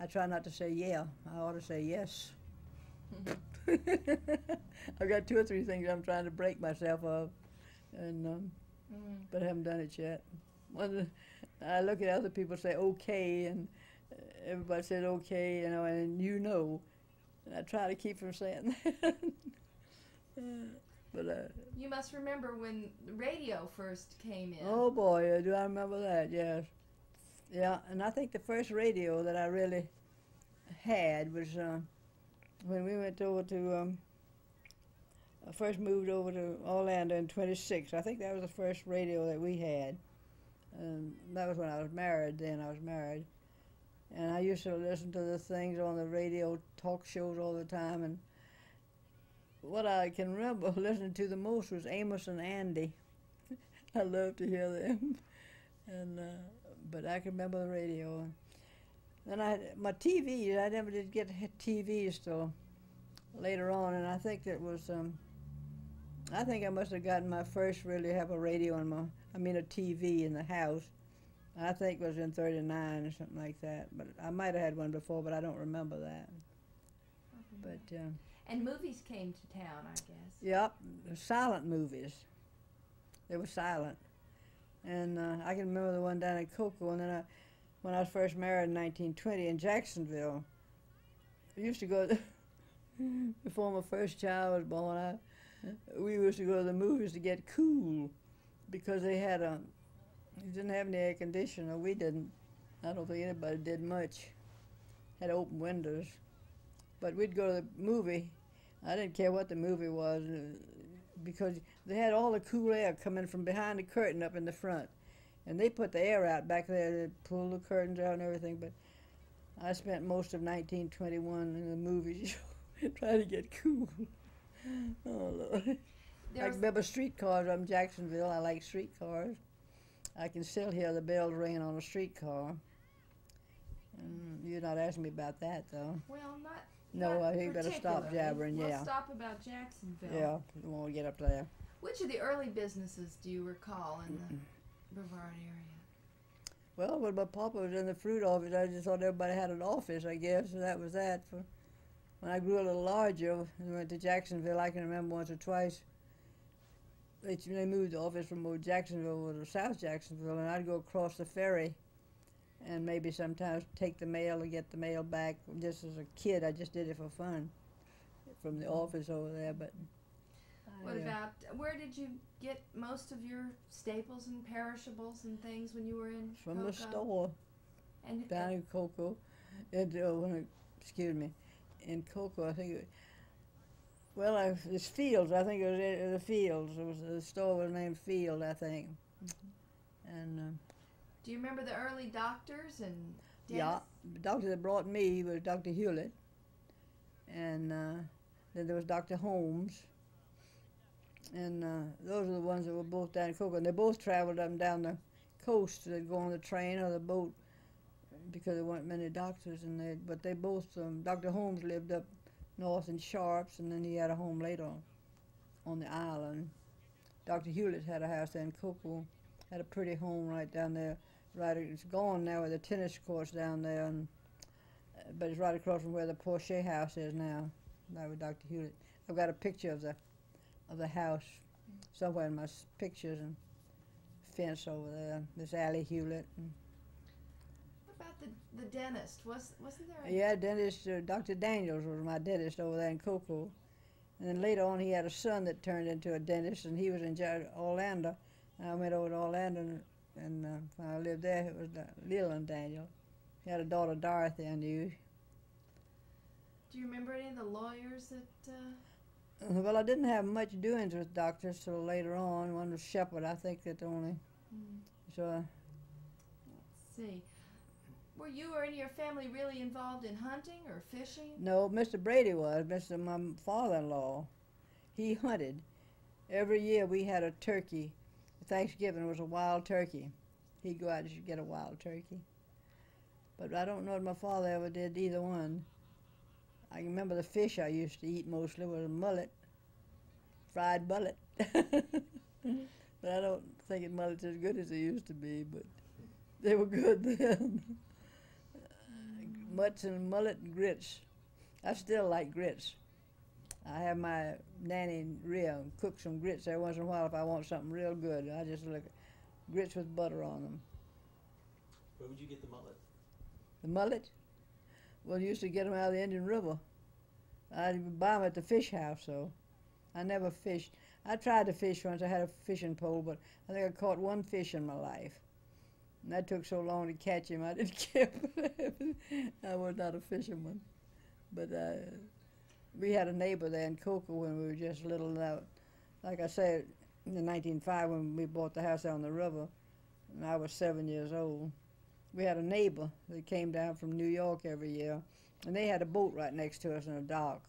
Speaker 2: I try not to say yeah. I ought to say yes. I've got two or three things I'm trying to break myself of, and um,
Speaker 4: Mm.
Speaker 2: but I haven't done it yet. I look at other people say okay, and uh, everybody says okay, you know, and you know, and I try to keep from saying that. Uh, but uh,
Speaker 4: You must remember when radio first came in.
Speaker 2: oh boy, uh, do I remember that? Yes, yeah, and I think the first radio that I really had was uh, when we went over to. Um, I first moved over to Orlando in 26. I think that was the first radio that we had. And that was when I was married then. I was married. And I used to listen to the things on the radio talk shows all the time. And what I can remember listening to the most was Amos and Andy. I love to hear them. And uh, but I can remember the radio. Then I had my TVs. I never did get TVs till later on, and I think it was. Um, I think I must have gotten my first really have a radio in my. I mean a TV in the house. I think it was in '39 or something like that. But I might have had one before, but I don't remember that. But uh,
Speaker 4: And movies came to town, I guess.
Speaker 2: Yep, silent movies. They were silent, and uh, I can remember the one down at Cocoa. And then I, when I was first married in 1920 in Jacksonville, I used to go before my first child was born. I, we used to go to the movies to get cool because they had a. They didn't have any air conditioner. We didn't. I don't think anybody did much. Had open windows, but we'd go to the movie I didn't care what the movie was uh, because they had all the cool air coming from behind the curtain up in the front. And they put the air out back there, they pulled the curtains out and everything. But I spent most of 1921 in the movies trying to get cool. Oh, Lord. I remember streetcars from Jacksonville. I like streetcars. I can still hear the bells ringing on a streetcar. Mm, you're not asking me about that, though.
Speaker 4: well, not.
Speaker 2: No,
Speaker 4: not
Speaker 2: I you better stop jabbering,
Speaker 4: We'll
Speaker 2: yeah.
Speaker 4: stop about Jacksonville.
Speaker 2: Yeah, we won't get up there.
Speaker 4: Which of the early businesses do you recall in the Brevard area?
Speaker 2: Well, when my papa was in the fruit office, I just thought everybody had an office, I guess, and that was that. For when I grew a little larger and went to Jacksonville, I can remember once or twice. They, they moved the office from old Jacksonville over to South Jacksonville, and I'd go across the ferry, and maybe sometimes take the mail and get the mail back. Just as a kid, I just did it for fun, from the mm. office over there. But
Speaker 4: What
Speaker 2: uh,
Speaker 4: about where did you get most of your staples and perishables and things when you were in
Speaker 2: from
Speaker 4: Cocoa?
Speaker 2: the store?
Speaker 4: And
Speaker 2: down in Cocoa, and uh, when I, excuse me, in Cocoa, I think. It, well, I, it's Fields. I think it was uh, the Fields. It was the store was named Field, I think. And uh,
Speaker 4: do you remember the early doctors and
Speaker 2: yeah, the doctor that brought me was Dr. Hewlett, and uh, then there was Dr. Holmes. And uh, those are the ones that were both down in Cocoa, and they both traveled up and down the coast. They'd go on the train or the boat because there weren't many doctors And they, But they both, um, Dr. Holmes lived up north in Sharpes, and then he had a home later on, on the island. Dr. Hewlett had a house there in Cocoa, had a pretty home right down there. Right, it's gone now with the tennis courts down there, and, uh, but it's right across from where the Porcher house is now. That was Dr. Hewlett. I've got a picture of the of the house somewhere in my pictures and fence over there. This Allie Hewlett. And,
Speaker 4: What about the the dentist? Was wasn't there? A,
Speaker 2: yeah, dentist uh, Dr. Daniels was my dentist over there in Cocoa, And then later on, he had a son that turned into a dentist, and he was in Orlando. And I went over to Orlando, and, and uh, when I lived there, it was uh, Leland Daniel. He had a daughter, Dorothy, I knew.
Speaker 4: Do you remember any of the lawyers that? Uh,
Speaker 2: Well, I didn't have much doings with doctors till later on. One was Shepherd, I think that only. So, uh,
Speaker 4: let's see. Were you or any of your family really involved in hunting or fishing?
Speaker 2: no, Mr. Brady was, Mr. my father-in-law. He hunted. Every year we had a turkey. Thanksgiving was a wild turkey. He'd go out and get a wild turkey. But I don't know if my father ever did either one. I remember the fish I used to eat mostly was mullet, fried mullet. but I don't think it mullet's as good as they used to be, but they were good then. Uh, mutts and mullet and grits. I still like grits. I have my nanny Rhea cook some grits every once in a while if I want something real good. I just look grits with butter on them.
Speaker 3: Where would you get the mullet?
Speaker 2: The mullet? Well, used to get them out of the Indian River. I'd buy them at the fish house, though. I never fished. I tried to fish once. I had a fishing pole, but I think I caught one fish in my life. And that took so long to catch him, I didn't care. I was not a fisherman. But uh, we had a neighbor there in Cocoa when we were just little. Uh, like I said, in 1905 when we bought the house on the river, and I was seven years old we had a neighbor that came down from New York every year, and they had a boat right next to us in a dock.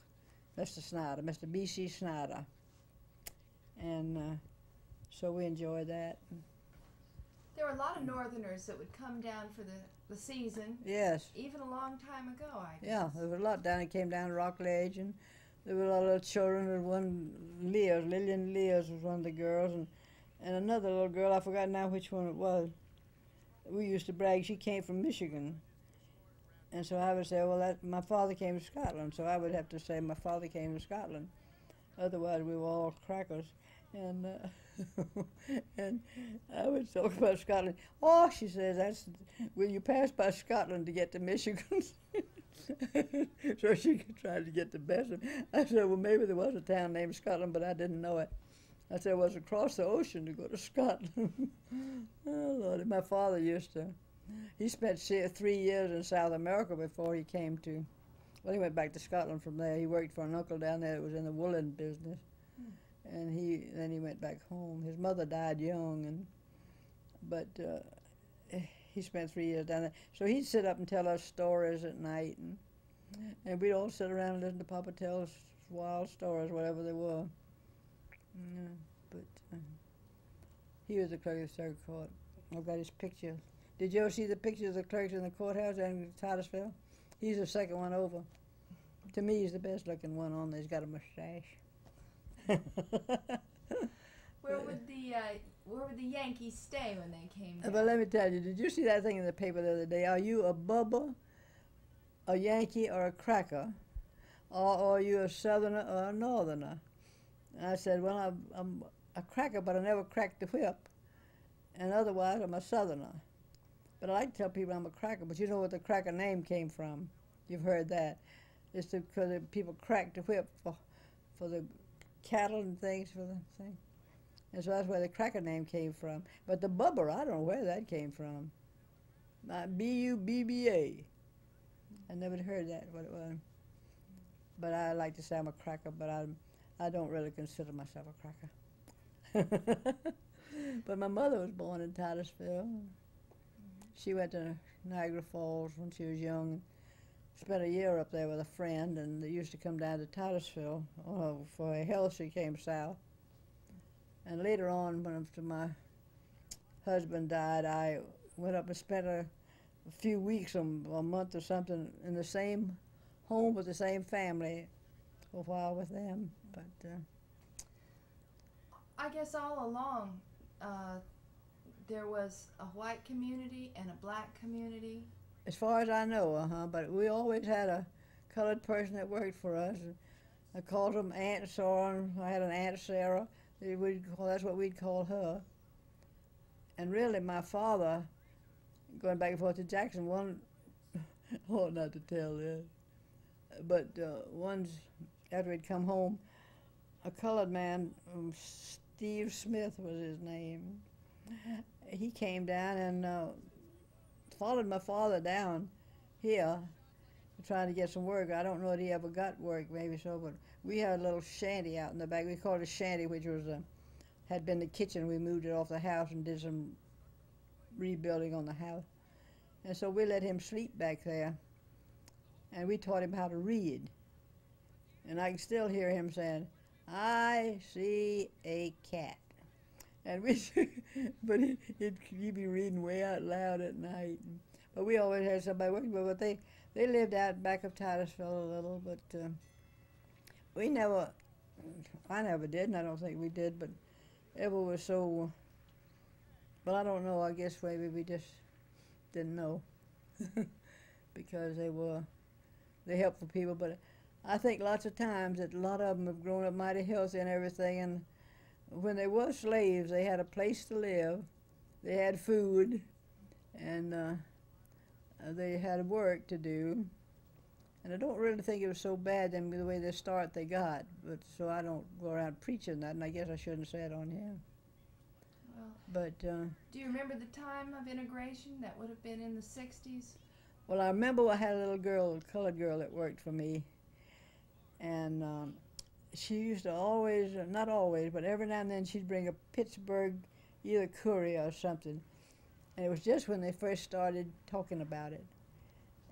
Speaker 2: Mr. Snyder, Mr. B.C. Snyder. And uh, so we enjoyed that.
Speaker 4: There were a lot of Northerners that would come down for the, the season,
Speaker 2: Yes,
Speaker 4: even a long time ago, I guess.
Speaker 2: yeah, there was a lot down. It came down to Rockledge, and there were a lot of little children. Was one, Lears, Lillian Lears was one of the girls, and, and another little girl, I forgot now which one it was. We used to brag she came from Michigan. And so I would say, well, that, my father came to Scotland, so I would have to say my father came to Scotland. Otherwise, we were all crackers. And uh, and I would talk about Scotland. Oh, she says, that's will you pass by Scotland to get to Michigan? so she could try to get the best of me. I said, well, maybe there was a town named Scotland, but I didn't know it. I said, it was across the ocean to go to Scotland. oh, Lord. My father used to. He spent three years in South America before he came to. Well, he went back to Scotland from there. He worked for an uncle down there that was in the woolen business, and he then he went back home. His mother died young, and but uh, he spent three years down there. So he'd sit up and tell us stories at night, and and we'd all sit around and listen to Papa tell us wild stories, whatever they were. Yeah, but uh, he was the clerk of the circuit court. I've got his picture. Did you ever see the pictures of the clerks in the courthouse in Titusville? He's the second one over. To me, he's the best looking one on there. He's got a mustache.
Speaker 4: Where would the uh, where would the Yankees stay when they came down?
Speaker 2: but let me tell you, did you see that thing in the paper the other day? Are you a bubba, a Yankee, or a cracker? Or are you a southerner or a northerner? I said, well, I'm, I'm a cracker, but I never cracked the whip. And otherwise, I'm a southerner. But I like to tell people I'm a cracker, but you know where the cracker name came from. You've heard that. It's because people cracked the whip for, for the cattle and things for the thing. And so that's where the cracker name came from. But the bubber, I don't know where that came from. Uh, B-U-B-B-A. I never heard that, what it was. But I like to say I'm a cracker, but I, I don't really consider myself a cracker. but my mother was born in Titusville. She went to Niagara Falls when she was young. Spent a year up there with a friend, and they used to come down to Titusville oh, for her health. She came south. And later on, when after my husband died, I went up and spent a, a few weeks, um, a month or something, in the same home with the same family for a while with them. But uh,
Speaker 4: I guess all along, uh, there was a white community and a black community.
Speaker 2: as far as I know, uh huh. But we always had a colored person that worked for us. I called them Aunt Soren. I had an Aunt Sarah. We'd call, that's what we'd call her. And really, my father, going back and forth to Jackson, one, oh, not to tell this, but uh, once after he'd come home, a colored man, um, Steve Smith was his name. He came down and uh, followed my father down here, trying to get some work. I don't know that he ever got work, maybe so, but we had a little shanty out in the back. We called it a shanty, which was a, had been the kitchen. We moved it off the house and did some rebuilding on the house. And so we let him sleep back there, and we taught him how to read. And I can still hear him saying, I see a cat. And we, but he, he'd, he'd be reading way out loud at night. But we always had somebody working. But they, they lived out back of Titusville a little. But uh, we never, I never did, and I don't think we did. But Ever was so. Well, I don't know. I guess maybe we just didn't know because they were they helpful people. But I think lots of times that a lot of them have grown up mighty healthy and everything, and when they were slaves, they had a place to live, they had food, and uh, they had work to do. And I don't really think it was so bad then the way they start they got, but so I don't go around preaching that, and I guess I shouldn't say it on here.
Speaker 4: Well,
Speaker 2: But uh,
Speaker 4: do you remember the time of integration? That would have been in the 60s.
Speaker 2: Well, I remember I had a little girl, a colored girl that worked for me, and um, she used to always, uh, not always, but every now and then she'd bring a Pittsburgh, either courier or something, and it was just when they first started talking about it,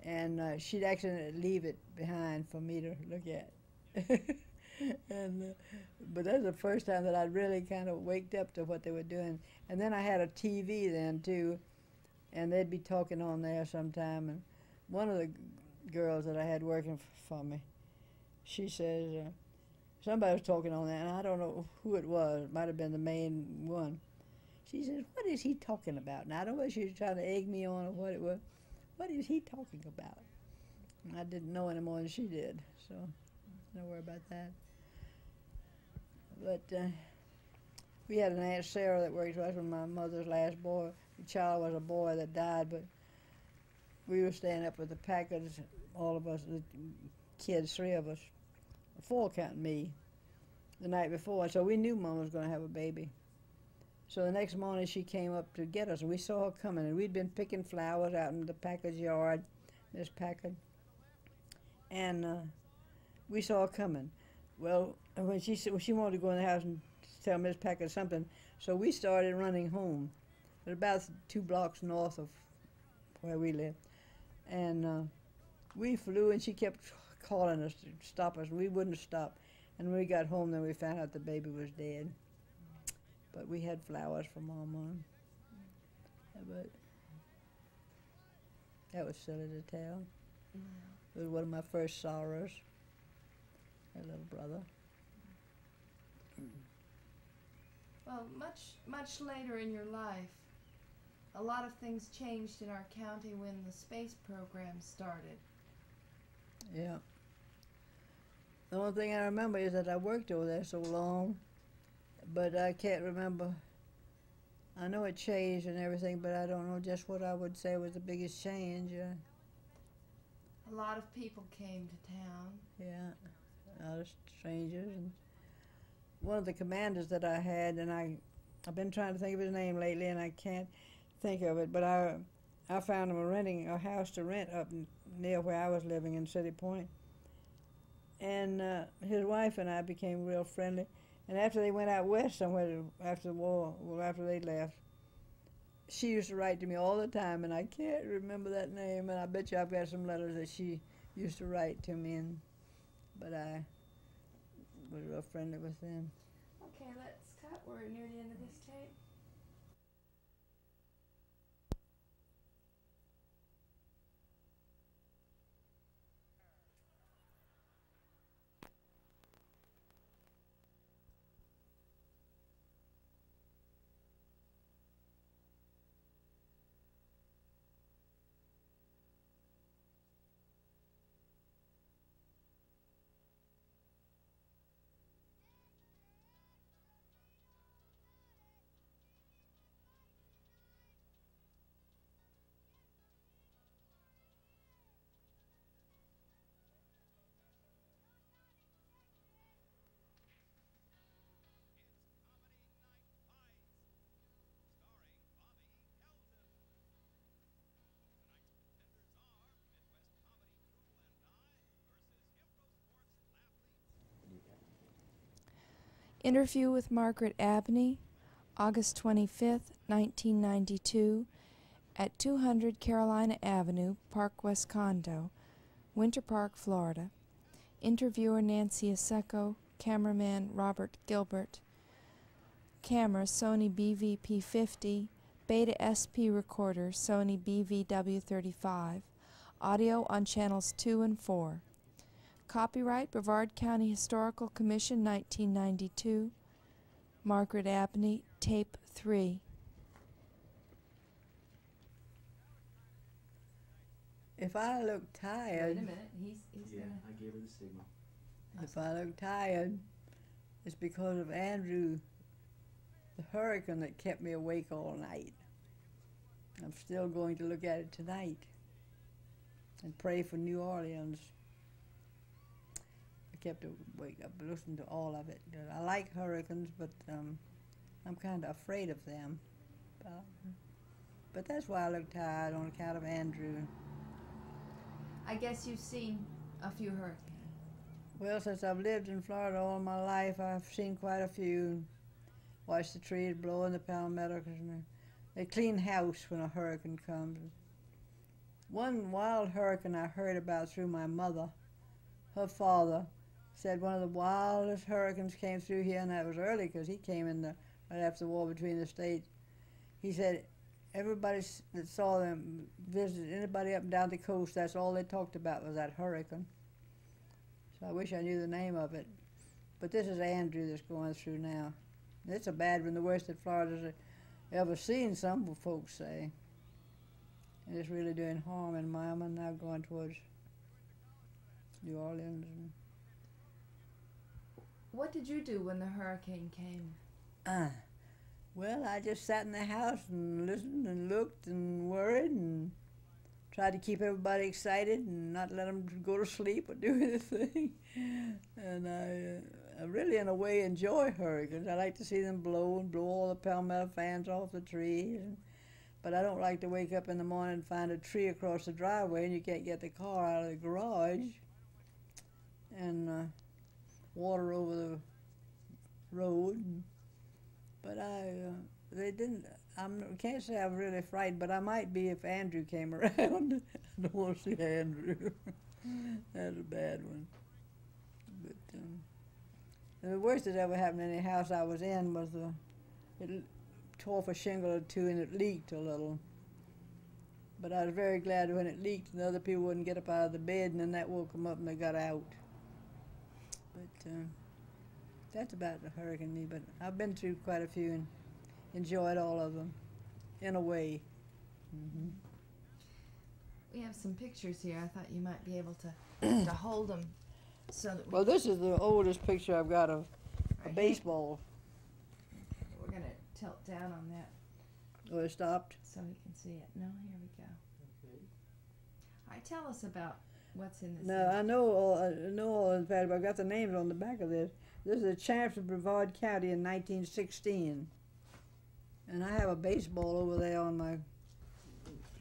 Speaker 2: and uh, she'd actually leave it behind for me to look at. and uh, but that's the first time that I really kind of waked up to what they were doing. And then I had a TV then too, and they'd be talking on there sometime. And one of the girls that I had working for me, she says uh, somebody was talking on that, and I don't know who it was. It might have been the main one. She says, "What is he talking about?" And I don't know if she was trying to egg me on or what it was. What is he talking about? And I didn't know any more than she did, so don't worry about that. But uh, we had an aunt Sarah that worked with my mother's last boy. The child was a boy that died, but we were staying up with the Packards, all of us, the kids, three of us, four counting me, the night before. So we knew Mom was going to have a baby. So the next morning she came up to get us, and we saw her coming, and we'd been picking flowers out in the Packard's yard, Miss Packard, and uh, we saw her coming. Well, when she said well, she wanted to go in the house and tell Miss Packard something, so we started running home, at about two blocks north of where we lived, and uh, we flew, and she kept calling us to stop us, and we wouldn't stop. And when we got home, then we found out the baby was dead. But we had flowers for Mama. But that was silly to tell. It was one of my first sorrows. A little brother.
Speaker 4: Well, much much later in your life, a lot of things changed in our county when the space program started.
Speaker 2: Yeah. The only thing I remember is that I worked over there so long, but I can't remember. I know it changed and everything, but I don't know just what I would say was the biggest change. Uh,
Speaker 4: A lot of people came to town.
Speaker 2: yeah, a lot of strangers. And one of the commanders that I had, and I, I've been trying to think of his name lately, and I can't think of it. But I, I found him renting a house to rent up near where I was living in City Point. And uh, his wife and I became real friendly. And after they went out west somewhere to- after the war, well, after they left, she used to write to me all the time, and I can't remember that name. And I bet you I've got some letters that she used to write to me, and but I was real friendly with them.
Speaker 4: Okay, let's cut. We're near the end of this tape.
Speaker 1: Interview with Margaret Abney, August 25th, 1992, at 200 Carolina Avenue, Park West Condo, Winter Park, Florida. Interviewer Nancy Asseco, cameraman Robert Gilbert. Camera Sony BVP50, Beta SP recorder Sony BVW35. Audio on channels 2 and 4. Copyright Brevard County Historical Commission 1992. Margaret Abney, Tape 3.
Speaker 2: If I look
Speaker 4: Wait
Speaker 2: tired,
Speaker 4: a minute. He's he's
Speaker 3: Yeah,
Speaker 4: gonna.
Speaker 3: I gave her the signal.
Speaker 2: if I look tired, it's because of Andrew, the hurricane that kept me awake all night. I'm still going to look at it tonight and pray for New Orleans. I kept awake up listening to all of it. I like hurricanes, but um, I'm kind of afraid of them. Uh, but that's why I look tired on account of Andrew.
Speaker 4: I guess you've seen a few hurricanes.
Speaker 2: Well, since I've lived in Florida all my life, I've seen quite a few. Watched the trees blow in the palmetto they clean house when a hurricane comes. One wild hurricane I heard about through my mother, her father, said one of the wildest hurricanes came through here, and that was early because he came in the right after the war between the states. He said everybody that saw them visited anybody up and down the coast. That's all they talked about was that hurricane. So I wish I knew the name of it. But this is Andrew that's going through now. It's a bad one, the worst that Florida's ever seen, some folks say. And it's really doing harm in Miami now going towards New Orleans.
Speaker 4: What did you do when the hurricane came?
Speaker 2: uh, well, I just sat in the house and listened and looked and worried and tried to keep everybody excited and not let them go to sleep or do anything. and I, uh, I really, in a way, enjoy hurricanes. I like to see them blow and blow all the palmetto fans off the trees. And, but I don't like to wake up in the morning and find a tree across the driveway and you can't get the car out of the garage. And uh, water over the road. But I, uh, they didn't. I'm, I can't say I'm really frightened, but I might be if Andrew came around. I don't want to see Andrew. That's a bad one. But um, the worst that ever happened in the house I was in was the it tore off a shingle or two and it leaked a little. But I was very glad when it leaked and the other people wouldn't get up out of the bed and then that woke them up and they got out. But uh, that's about the hurricane me. But I've been through quite a few and enjoyed all of them, in a way. hmm
Speaker 4: We have some pictures here. I thought you might be able to to hold them so that we,
Speaker 2: Well, this is the oldest picture I've got of a
Speaker 4: Right.
Speaker 2: baseball.
Speaker 4: we're gonna tilt down on that
Speaker 2: Oh, it stopped.
Speaker 4: so we can see it. No, here we go. Okay. All right, tell us about what's in this.
Speaker 2: No, I know all. I know all in fact, but I've got the names on the back of this. This is the champs of Brevard County in 1916, and I have a baseball over there on my.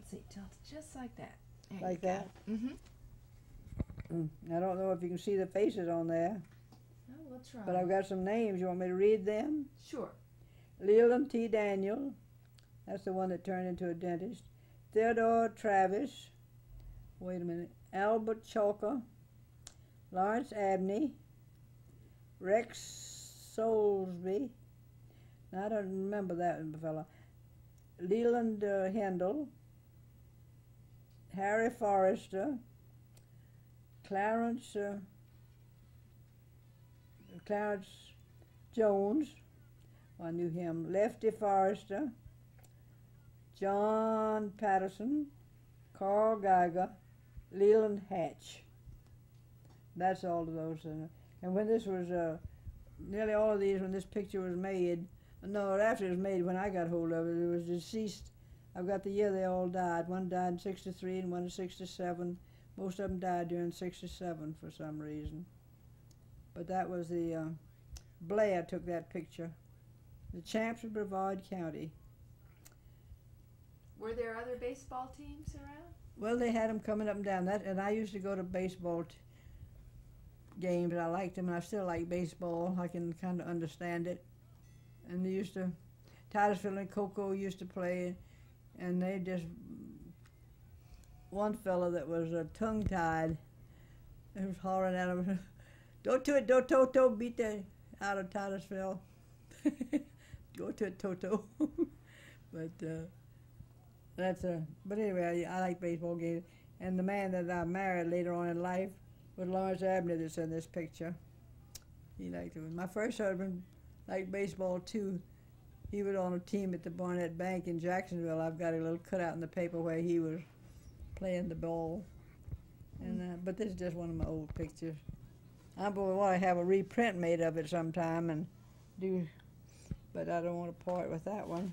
Speaker 4: see, just like that. There
Speaker 2: Like that?
Speaker 4: Mm-hmm.
Speaker 2: Mm, I don't know if you can see the faces on there,
Speaker 4: Oh, we'll try.
Speaker 2: but I've got some names. You want me to read them?
Speaker 4: Sure.
Speaker 2: Leland T. Daniel, that's the one that turned into a dentist. Theodore Travis, wait a minute, Albert Chalker, Lawrence Abney, Rex Soulsby, I don't remember that fella, Leland uh, Hendel, Harry Forrester, Clarence, uh, Clarence Jones, I knew him. Lefty Forrester, John Patterson, Carl Geiger, Leland Hatch. That's all of those. And when this was, uh, nearly all of these, when this picture was made, no, after it was made, when I got hold of it, it was deceased. I've got the year they all died. One died in 63 and one in 67. Most of them died during 67 for some reason. But that was the, uh, Blair took that picture. The champs of Brevard County.
Speaker 4: Were there other baseball teams around?
Speaker 2: Well, they had them coming up and down that, and I used to go to baseball t- games. I liked them, and I still like baseball. I can kind of understand it. And they used to, Titusville and Cocoa used to play, and they just one fellow that was uh, tongue tied. He was hollering at him, "Go to it, do Toto, beat the out of Titusville. Go to it, Toto." but uh, that's a. But anyway, I, I like baseball games. And the man that I married later on in life was Lawrence Abney that's in this picture. He liked it. My first husband liked baseball too. He was on a team at the Barnett Bank in Jacksonville. I've got a little cutout in the paper where he was playing the ball. And uh, but this is just one of my old pictures. I'm want to have a reprint made of it sometime and do, but I don't want to part with that one.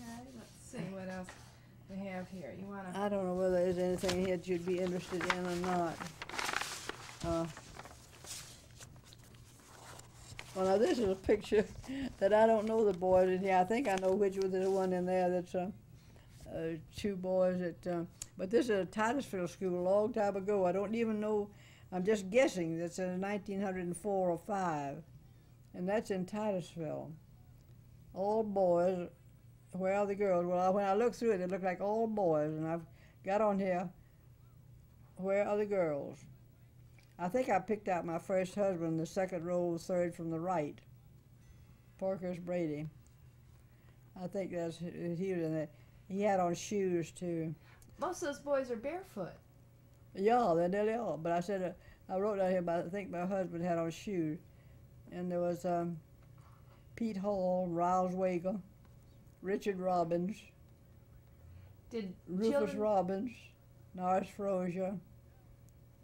Speaker 4: Okay, see what else we have here. You want to?
Speaker 2: I don't know whether there's anything here that you'd be interested in or not. Uh, well, now this is a picture that I don't know the boys in here. I think I know which was the one in there that's uh, uh, two boys. Uh, but this is a Titusville school a long time ago. I don't even know. I'm just guessing. That's in 1904 or five, and that's in Titusville. All boys. Where are the girls? Well, I, when I looked through it, it looked like all boys, and I've got on here. Where are the girls? I think I picked out my first husband, the second row, third from the right. Parkhurst Brady. I think that's he was in it. He had on shoes too.
Speaker 4: Most of those boys are barefoot.
Speaker 2: Yeah, they're nearly all. But I said uh, I wrote down here about I think my husband had on shoes, and there was um, Pete Hall, Riles Wager, Richard Robbins,
Speaker 4: Did
Speaker 2: Rufus
Speaker 4: children?
Speaker 2: Robbins, Norris Frozier.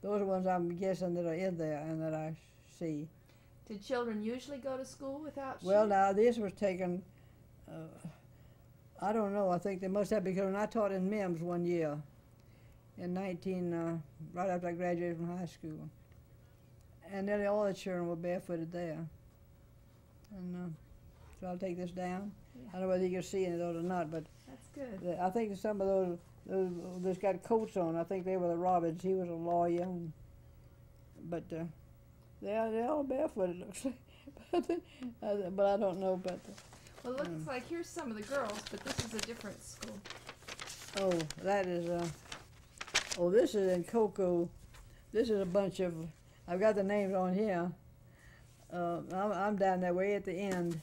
Speaker 2: Those are ones I'm guessing that are in there and that I see.
Speaker 4: Did children usually go to school without shoes?
Speaker 2: Well, now this was taken. Uh, I don't know. I think they must have because when I taught in Mims one year, in 19, uh, right after I graduated from high school, and nearly all the children were barefooted there. And uh, so I'll take this down. I don't know whether you can see any of those or not, but
Speaker 4: That's good.
Speaker 2: the, I think some of those, those that's got coats on. I think they were the Robbins. He was a lawyer, and, but uh, they are they all barefooted. Looks like, but, uh, but I don't know. about But
Speaker 4: Well, it looks
Speaker 2: Mm.
Speaker 4: like here's some of the girls, but this is a different school.
Speaker 2: oh, that is uh, oh, this is in Cocoa. This is a bunch of. I've got the names on here. Uh, I'm, I'm down that way at the end.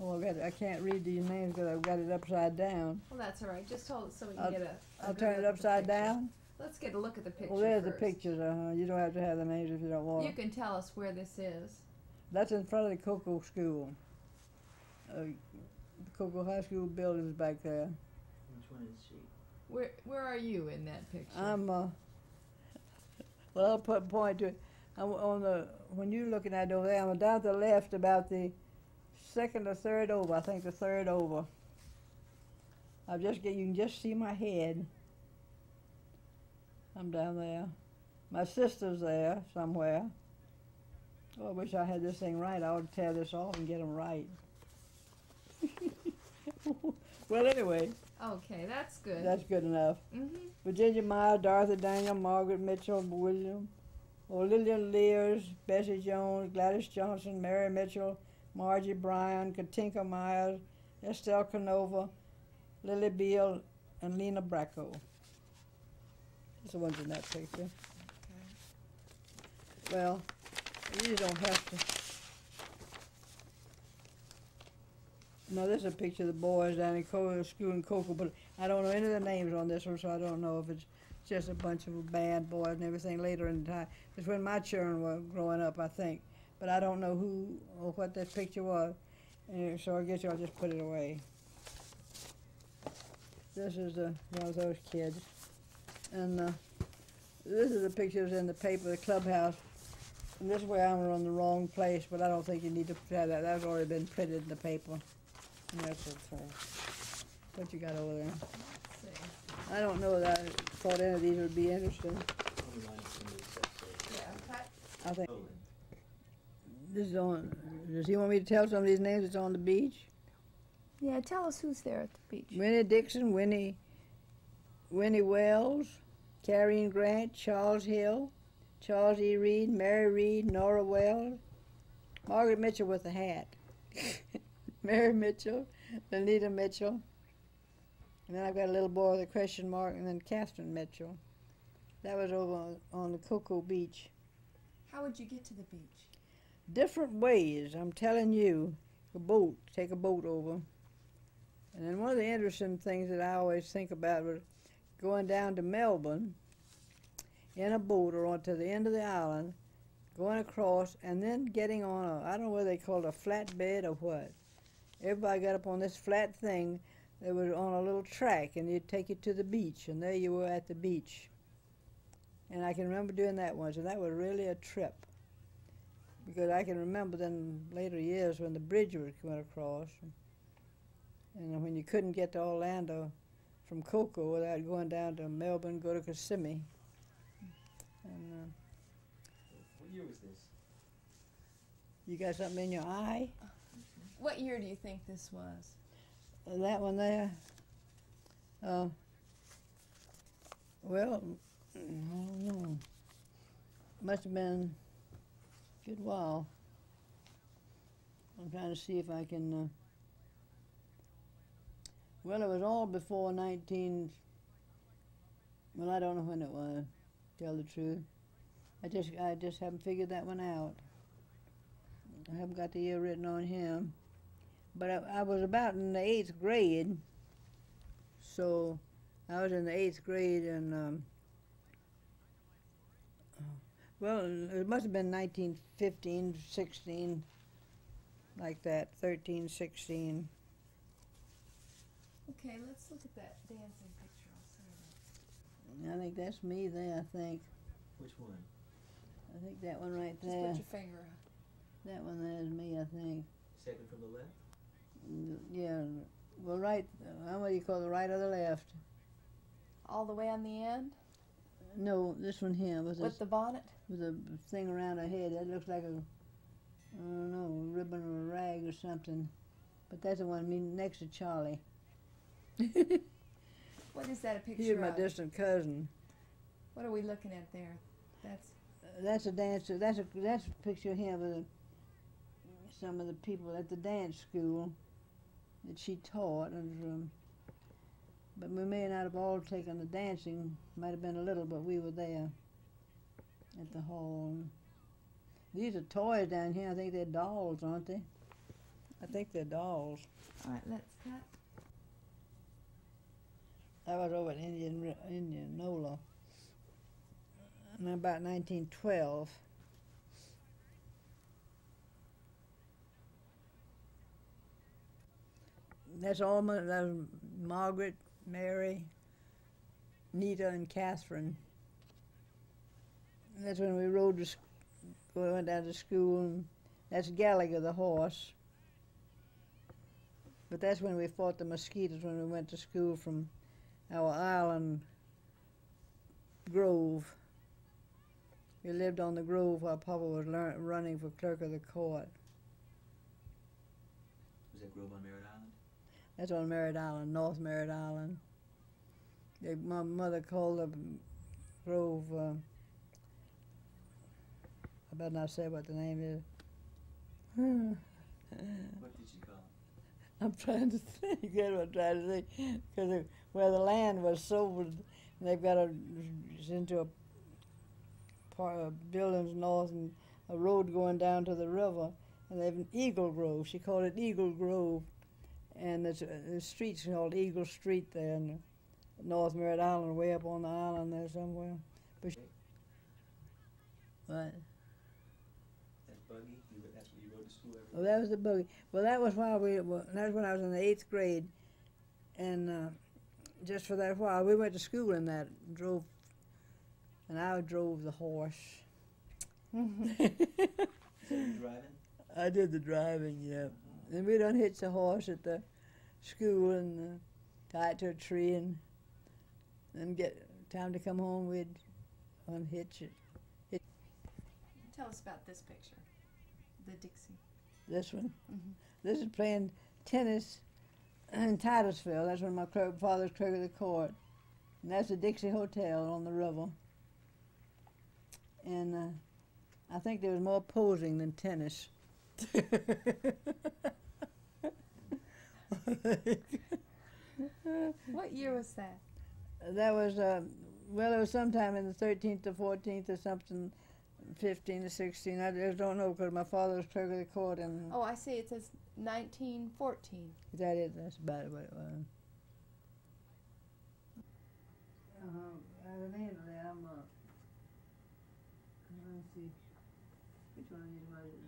Speaker 2: Oh, I got. I can't read these names because I've got it upside down.
Speaker 4: Well, that's all right. Just hold it so we can
Speaker 2: I'll-
Speaker 4: get a. a
Speaker 2: I'll
Speaker 4: good
Speaker 2: turn
Speaker 4: look
Speaker 2: it
Speaker 4: at the
Speaker 2: upside
Speaker 4: picture.
Speaker 2: down.
Speaker 4: Let's get a look at the picture.
Speaker 2: Well, there's the
Speaker 4: first.
Speaker 2: pictures. uh-huh, you don't have to have the names if you don't want.
Speaker 4: You can tell us where this is.
Speaker 2: That's in front of the Cocoa School. Uh, the Cocoa High School building's back there.
Speaker 3: Which one is she?
Speaker 4: Where Where are you in that picture?
Speaker 2: I'm, uh, well, I'll put point to it. I'm on the, when you're looking at it over there, I'm down to the left about the second or third over. I think the third over. I just get, you can just see my head. I'm down there. My sister's there somewhere. Oh, I wish I had this thing right. I would tear this off and get them right. well, anyway,
Speaker 4: okay, that's good.
Speaker 2: that's good enough.
Speaker 4: hmm
Speaker 2: Virginia Meyer, Dorothy Daniel, Margaret Mitchell, William, oh, Lillian Lears, Bessie Jones, Gladys Johnson, Mary Mitchell, Margie Bryan, Katinka Myers, Estelle Canova, Lily Beal, and Lena Bracco. That's the ones in that picture. Well, you don't have to. No, this is a picture of the boys down in Co- school in Cocoa, but I don't know any of the names on this one, so I don't know if it's just a bunch of bad boys and everything later in time. It's when my children were growing up, I think. But I don't know who or what that picture was, and so I guess I'll just put it away. This is uh, one of those kids, and uh, this is the pictures in the paper, the clubhouse. And this way I'm on the wrong place, but I don't think you need to have that. That's already been printed in the paper. And that's it. for What you got over there?
Speaker 4: Let's see.
Speaker 2: I don't know that I thought any of these would be interesting.
Speaker 3: Only line
Speaker 2: this is on. Does he want me to tell some of these names? It's on the beach.
Speaker 1: Yeah, tell us who's there at the beach.
Speaker 2: Winnie Dixon, Winnie, Winnie Wells, Carrie Grant, Charles Hill, Charles E. Reed, Mary Reed, Nora Weld, Margaret Mitchell with a hat, Mary Mitchell, Anita Mitchell, and then I've got a little boy with a question mark, and then Catherine Mitchell. That was over on, on the Cocoa Beach.
Speaker 4: How would you get to the beach?
Speaker 2: Different ways, I'm telling you. A boat, take a boat over. And then one of the interesting things that I always think about was going down to Melbourne in a boat or onto the end of the island, going across, and then getting on a, I don't know whether they call it a flatbed or what. Everybody got up on this flat thing that was on a little track, and it'd take you to the beach, and there you were at the beach. And I can remember doing that once, and that was really a trip. Because I can remember then later years when the bridge was coming across, and when you couldn't get to Orlando from Cocoa without going down to Melbourne, go to Kissimmee. And uh,
Speaker 3: What year was this?
Speaker 2: you got something in your eye?
Speaker 4: What year do you think this was?
Speaker 2: Uh, that one there. Uh, well, I don't know. Must have been a good while. I'm trying to see if I can. Uh, well, it was all before 19. Well, I don't know when it was. Tell the truth, I just I just haven't figured that one out. I haven't got the year written on him but I, I was about in the eighth grade, so I was in the eighth grade, and um, well, it must have been 1915, 16, like that, 13, 16.
Speaker 4: Okay, let's look at that dancing picture. I'll say
Speaker 2: I think that's me there. I think
Speaker 3: Which one?
Speaker 2: I think that one right
Speaker 4: that. Just
Speaker 2: there.
Speaker 4: put your finger up.
Speaker 2: That one there is me. I think.
Speaker 3: Second from the left?
Speaker 2: Mm, Yeah. Well, right. how do you call the right or the left?
Speaker 4: All the way on the end
Speaker 2: No, this one here was a
Speaker 4: with the bonnet.
Speaker 2: with a thing around her head. That looks like a, I don't know, a ribbon or a rag or something. But that's the one me next to Charlie.
Speaker 4: What is that a picture
Speaker 2: He's my
Speaker 4: of?
Speaker 2: distant cousin.
Speaker 4: What are we looking at there? That's
Speaker 2: Uh, that's a dancer. That's a that's a picture of him with a, some of the people at the dance school that she taught. And um, but we may not have all taken the dancing. Might have been a little, but we were there at the hall. These are toys down here. I think they're dolls, aren't they? I think they're dolls.
Speaker 4: all right. Let's cut.
Speaker 2: I was over at Indian Ri- Indianola in about 1912. That's all my, that was Margaret, Mary, Nita, and Catherine. That's when we rode to, we went down to school, and that's Gallagher the horse. But that's when we fought the mosquitoes when we went to school from our island grove. We lived on the grove while Papa was running for clerk of the court.
Speaker 3: Was that Grove on Merritt?
Speaker 2: That's on Merritt Island, North Merritt Island. They, my mother called the grove. Uh, I better not say what the name is.
Speaker 3: What did you call it?
Speaker 2: I'm trying to think. That's what I'm trying to think. Because where the land was sold, they've got a it's into a part of buildings north and a road going down to the river, and they've an Eagle Grove. She called it Eagle Grove, and there's a, the street's called Eagle Street there in North Merritt Island, way up on the island there somewhere. But she, what?
Speaker 3: That buggy? That's what you rode to school every
Speaker 2: Well, that was the buggy. Well, that was while we. Well, that was when I was in the eighth grade, and uh, just for that while we went to school in that drove, and I drove the horse.
Speaker 3: So you driving?
Speaker 2: I did the driving, yeah. And we done hitch the horse at the school and uh, tie it to a tree and then get time to come home. We'd unhitch it.
Speaker 4: Tell us about this picture, the Dixie.
Speaker 2: This one.
Speaker 4: Mhm.
Speaker 2: This is playing tennis in Titusville. That's when my clerk, father's clerk of the court. And that's the Dixie Hotel on the river. and uh, I think there was more posing than tennis.
Speaker 1: What year was that?
Speaker 2: that was uh, well, it was sometime in the 13th or 14th or something, 15 or 16. I just don't know because my father was clerk of the court, and
Speaker 1: Oh, I see. It says 1914.
Speaker 2: is that it? That's about what it was. Uh-huh. Evidently, I'm. Uh, let me see. Which one is was it?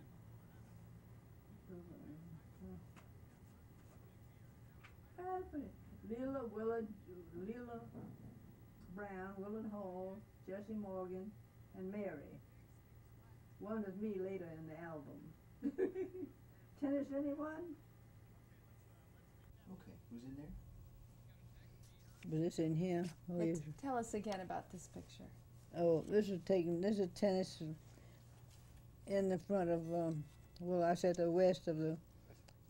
Speaker 2: Put it. Lila Willard, Lila Brown, Willard Hall, Jesse Morgan, and Mary. One is me later in the album. Tennis, anyone?
Speaker 3: Okay, who's in there?
Speaker 2: But it's in here. Oh,
Speaker 1: Let's-
Speaker 2: yes.
Speaker 1: tell us again about this picture.
Speaker 2: Oh, this is taken. This is tennis in the front of. Um, well, I said the west of the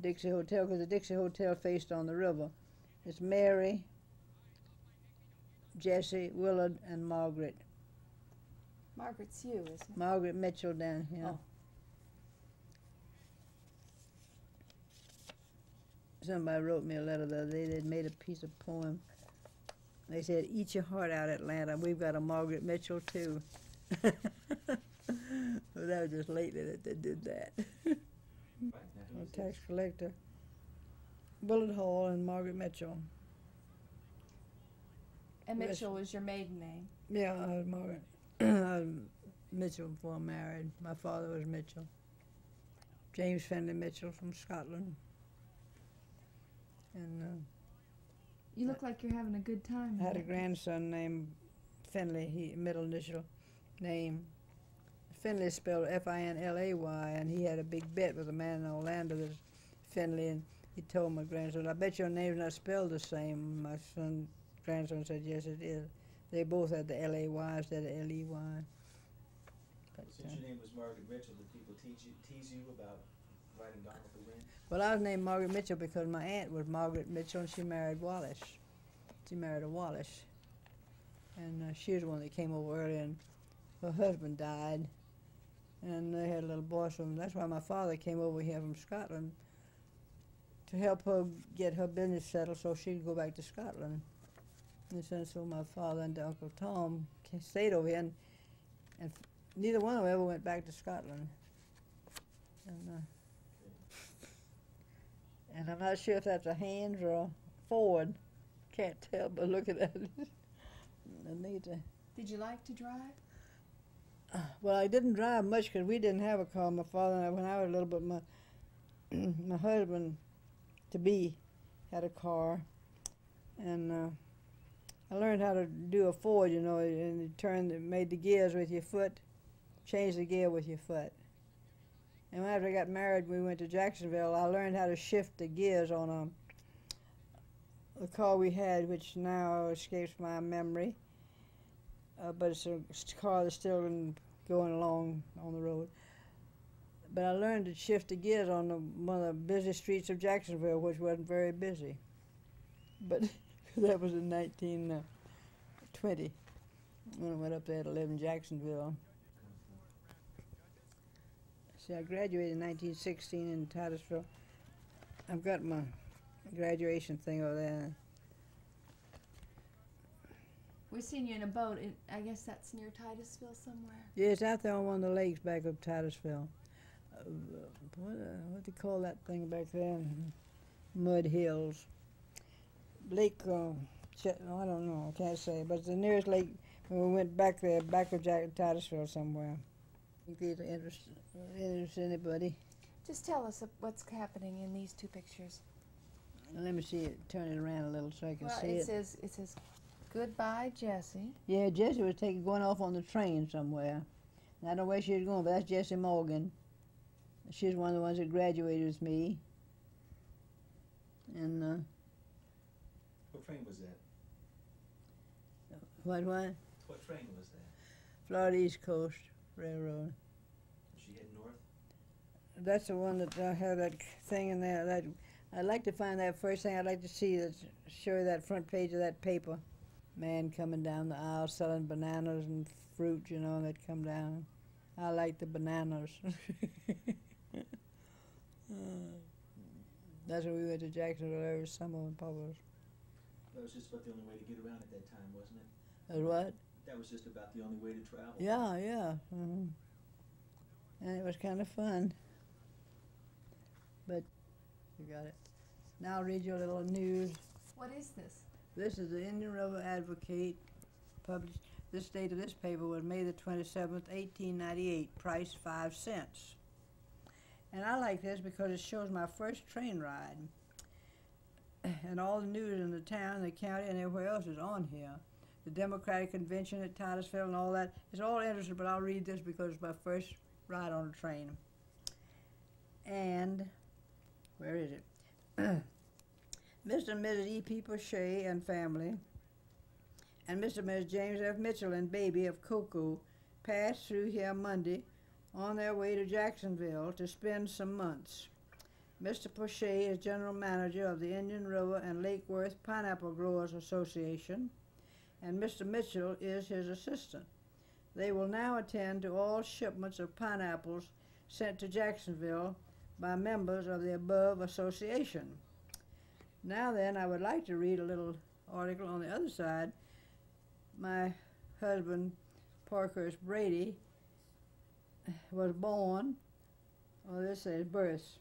Speaker 2: Dixie Hotel because the Dixie Hotel faced on the river. It's Mary, Jesse, Willard, and Margaret.
Speaker 1: Margaret's you, isn't it?
Speaker 2: Margaret Mitchell down here.
Speaker 1: Oh.
Speaker 2: Somebody wrote me a letter the other day. They'd made a piece of poem. They said, "Eat your heart out, Atlanta. We've got a Margaret Mitchell too." but that was just lately that they did that. A tax collector. Bullet Hall and Margaret Mitchell.
Speaker 1: And Mitchell was your maiden name.
Speaker 2: Yeah, I was Margaret. I was Mitchell before I married. My father was Mitchell. James Findlay Mitchell from Scotland. And uh,
Speaker 1: You look like you're having a good time.
Speaker 2: I had a grandson named Finlay, he middle initial name. Finlay spelled F I N L A Y, and he had a big bet with a man in Orlando that's Finlay, and he told my grandson, I bet your name's not spelled the same. My son, grandson said, Yes, it is. They both had the L A Y instead of L E Y. But,
Speaker 3: Since
Speaker 2: uh,
Speaker 3: your name was Margaret Mitchell, did people teach you, tease you about writing Gone with the Wind?
Speaker 2: Well, I was named Margaret Mitchell because my aunt was Margaret Mitchell, and she married Wallace. She married a Wallace, and uh, she was the one that came over early, and her husband died, and they had a little boy. So that's why my father came over here from Scotland to help her get her business settled, so she'd go back to Scotland. And so, my father and Uncle Tom stayed over here, and, and neither one of them ever went back to Scotland. And, uh, and I'm not sure if that's a Haynes or a Ford. Can't tell but look at that. To.
Speaker 1: Did you like to drive?
Speaker 2: Well, I didn't drive much because we didn't have a car. My father and I, when I was little, but my my husband to be had a car, and uh, I learned how to do a Ford. You know, and you turn, made the gears with your foot, change the gear with your foot. And after I got married, we went to Jacksonville. I learned how to shift the gears on a, a car we had, which now escapes my memory. Uh, but it's a car that's still going along on the road. But I learned to shift the gears on the, one of the busy streets of Jacksonville, which wasn't very busy. But that was in 1920 when I went up there to live in Jacksonville. See, I graduated in 1916 in Titusville. I've got my graduation thing over there.
Speaker 1: We've seen you in a boat. In, I guess that's near Titusville somewhere.
Speaker 2: Yeah, it's out there on one of the lakes back up Titusville. Uh, what, uh, what do you call that thing back there? Mud Hills. Lake, uh, I don't know, I can't say, but it's the nearest lake when we went back there, back of Jack- Titusville somewhere. Think these are interest, anybody?
Speaker 1: Just tell us what's happening in these two pictures.
Speaker 2: Let me see it, turn it around a little so I can
Speaker 1: well,
Speaker 2: see
Speaker 1: it
Speaker 2: it.
Speaker 1: says it says, "Goodbye, Jesse."
Speaker 2: Yeah, Jesse was taking going off on the train somewhere. And I don't know where she was going, but that's Jesse Morgan. She's one of the ones that graduated with me. And uh,
Speaker 3: What train was that?
Speaker 2: what what?
Speaker 3: What train was that?
Speaker 2: Florida East Coast Railroad.
Speaker 3: Was she heading north?
Speaker 2: That's the one that I have that thing in there. That I'd like to find that first thing. I'd like to see that show that front page of that paper. Man coming down the aisle selling bananas and fruit, you know, and they'd come down. I like the bananas. Uh, That's when we went to Jacksonville every summer when Papa was.
Speaker 3: That was just about the only way to get around at that time, wasn't it?
Speaker 2: That's what?
Speaker 3: That was just about the only way to travel.
Speaker 2: Yeah, yeah. hmm And it was kind of fun. But you got it. Now I'll read you a little news.
Speaker 4: What is this?
Speaker 2: This is the Indian River Advocate, published. This date of this paper was May the 27th, 1898. Price five cents. And I like this because it shows my first train ride. And all the news in the town, the county, and everywhere else is on here. The Democratic Convention at Titusville and all that. It's all interesting, but I'll read this because it's my first ride on a train. And, where is it? Mr. and Mrs. E.P. Porcher and family, and Mr. and Mrs. James F. Mitchell and baby of Cocoa passed through here Monday on their way to Jacksonville to spend some months. Mr. Porcher is general manager of the Indian River and Lake Worth Pineapple Growers Association, and Mr. Mitchell is his assistant. They will now attend to all shipments of pineapples sent to Jacksonville by members of the above association. Now then, I would like to read a little article on the other side. My husband, Parkhurst Brady, was born, oh, this says births,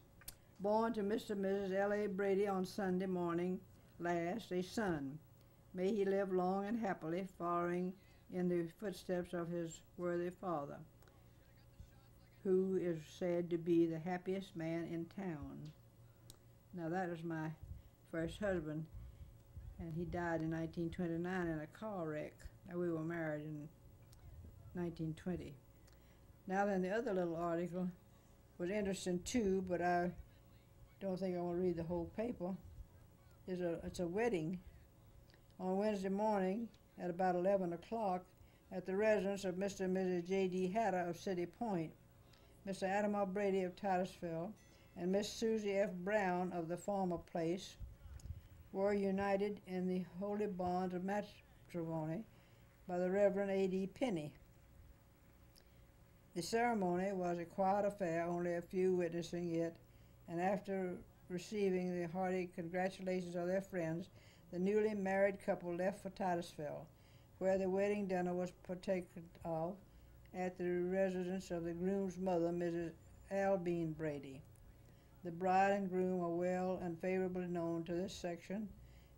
Speaker 2: born to Mr. and Mrs. L.A. Brady on Sunday morning last, a son. May he live long and happily, following in the footsteps of his worthy father, who is said to be the happiest man in town. Now, that was my first husband, and he died in 1929 in a car wreck. Now, we were married in 1920. Now, then, the other little article was interesting too, but I don't think I want to read the whole paper. It's a, it's a wedding on Wednesday morning at about 11 o'clock at the residence of Mr. and Mrs. J.D. Hatter of City Point, Mr. Adam R. Brady of Titusville, and Miss Susie F. Brown of the former place were united in the holy bonds of matrimony by the Reverend A.D. Penny. The ceremony was a quiet affair, only a few witnessing it, and after receiving the hearty congratulations of their friends, the newly married couple left for Titusville, where the wedding dinner was partaken of at the residence of the groom's mother, Mrs. Albine Brady. The bride and groom are well and favorably known to this section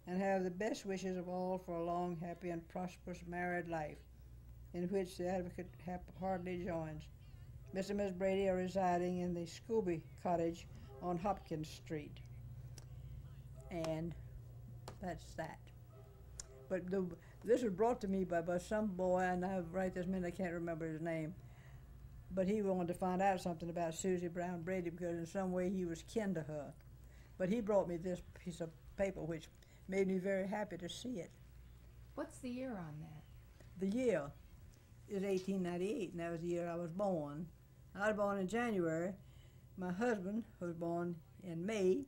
Speaker 2: and have the best wishes of all for a long, happy, and prosperous married life, in which the advocate hardly joins. Mr. and Miss Brady are residing in the Scooby Cottage on Hopkins Street. And that's that. But the, this was brought to me by, by some boy, and I right this minute I can't remember his name. But he wanted to find out something about Susie Brown Brady because in some way he was kin to her. But he brought me this piece of paper, which made me very happy to see it.
Speaker 4: What's the year on that?
Speaker 2: The year is 1898, and that was the year I was born. I was born in January. My husband was born in May,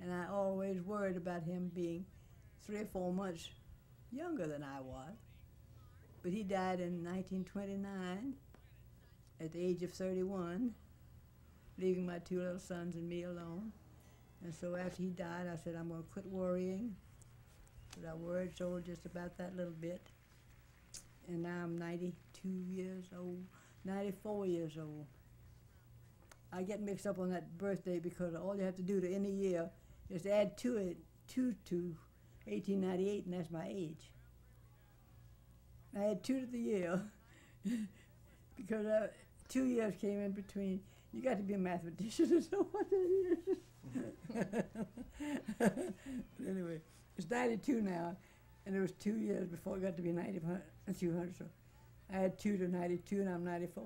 Speaker 2: and I always worried about him being three or four months younger than I was. But he died in 1929 at the age of 31, leaving my two little sons and me alone. And so after he died, I said, I'm going to quit worrying. But I worried so just about that little bit. And now I'm 92 years old, 94 years old. I get mixed up on that birthday because all you have to do to any year is add to it, two to 1898, and that's my age. I had two to the year because uh, two years came in between. You got to be a mathematician to know what that is. anyway, it's 92 now, and it was two years before it got to be 90, 200. So I had two to 92, and I'm 94.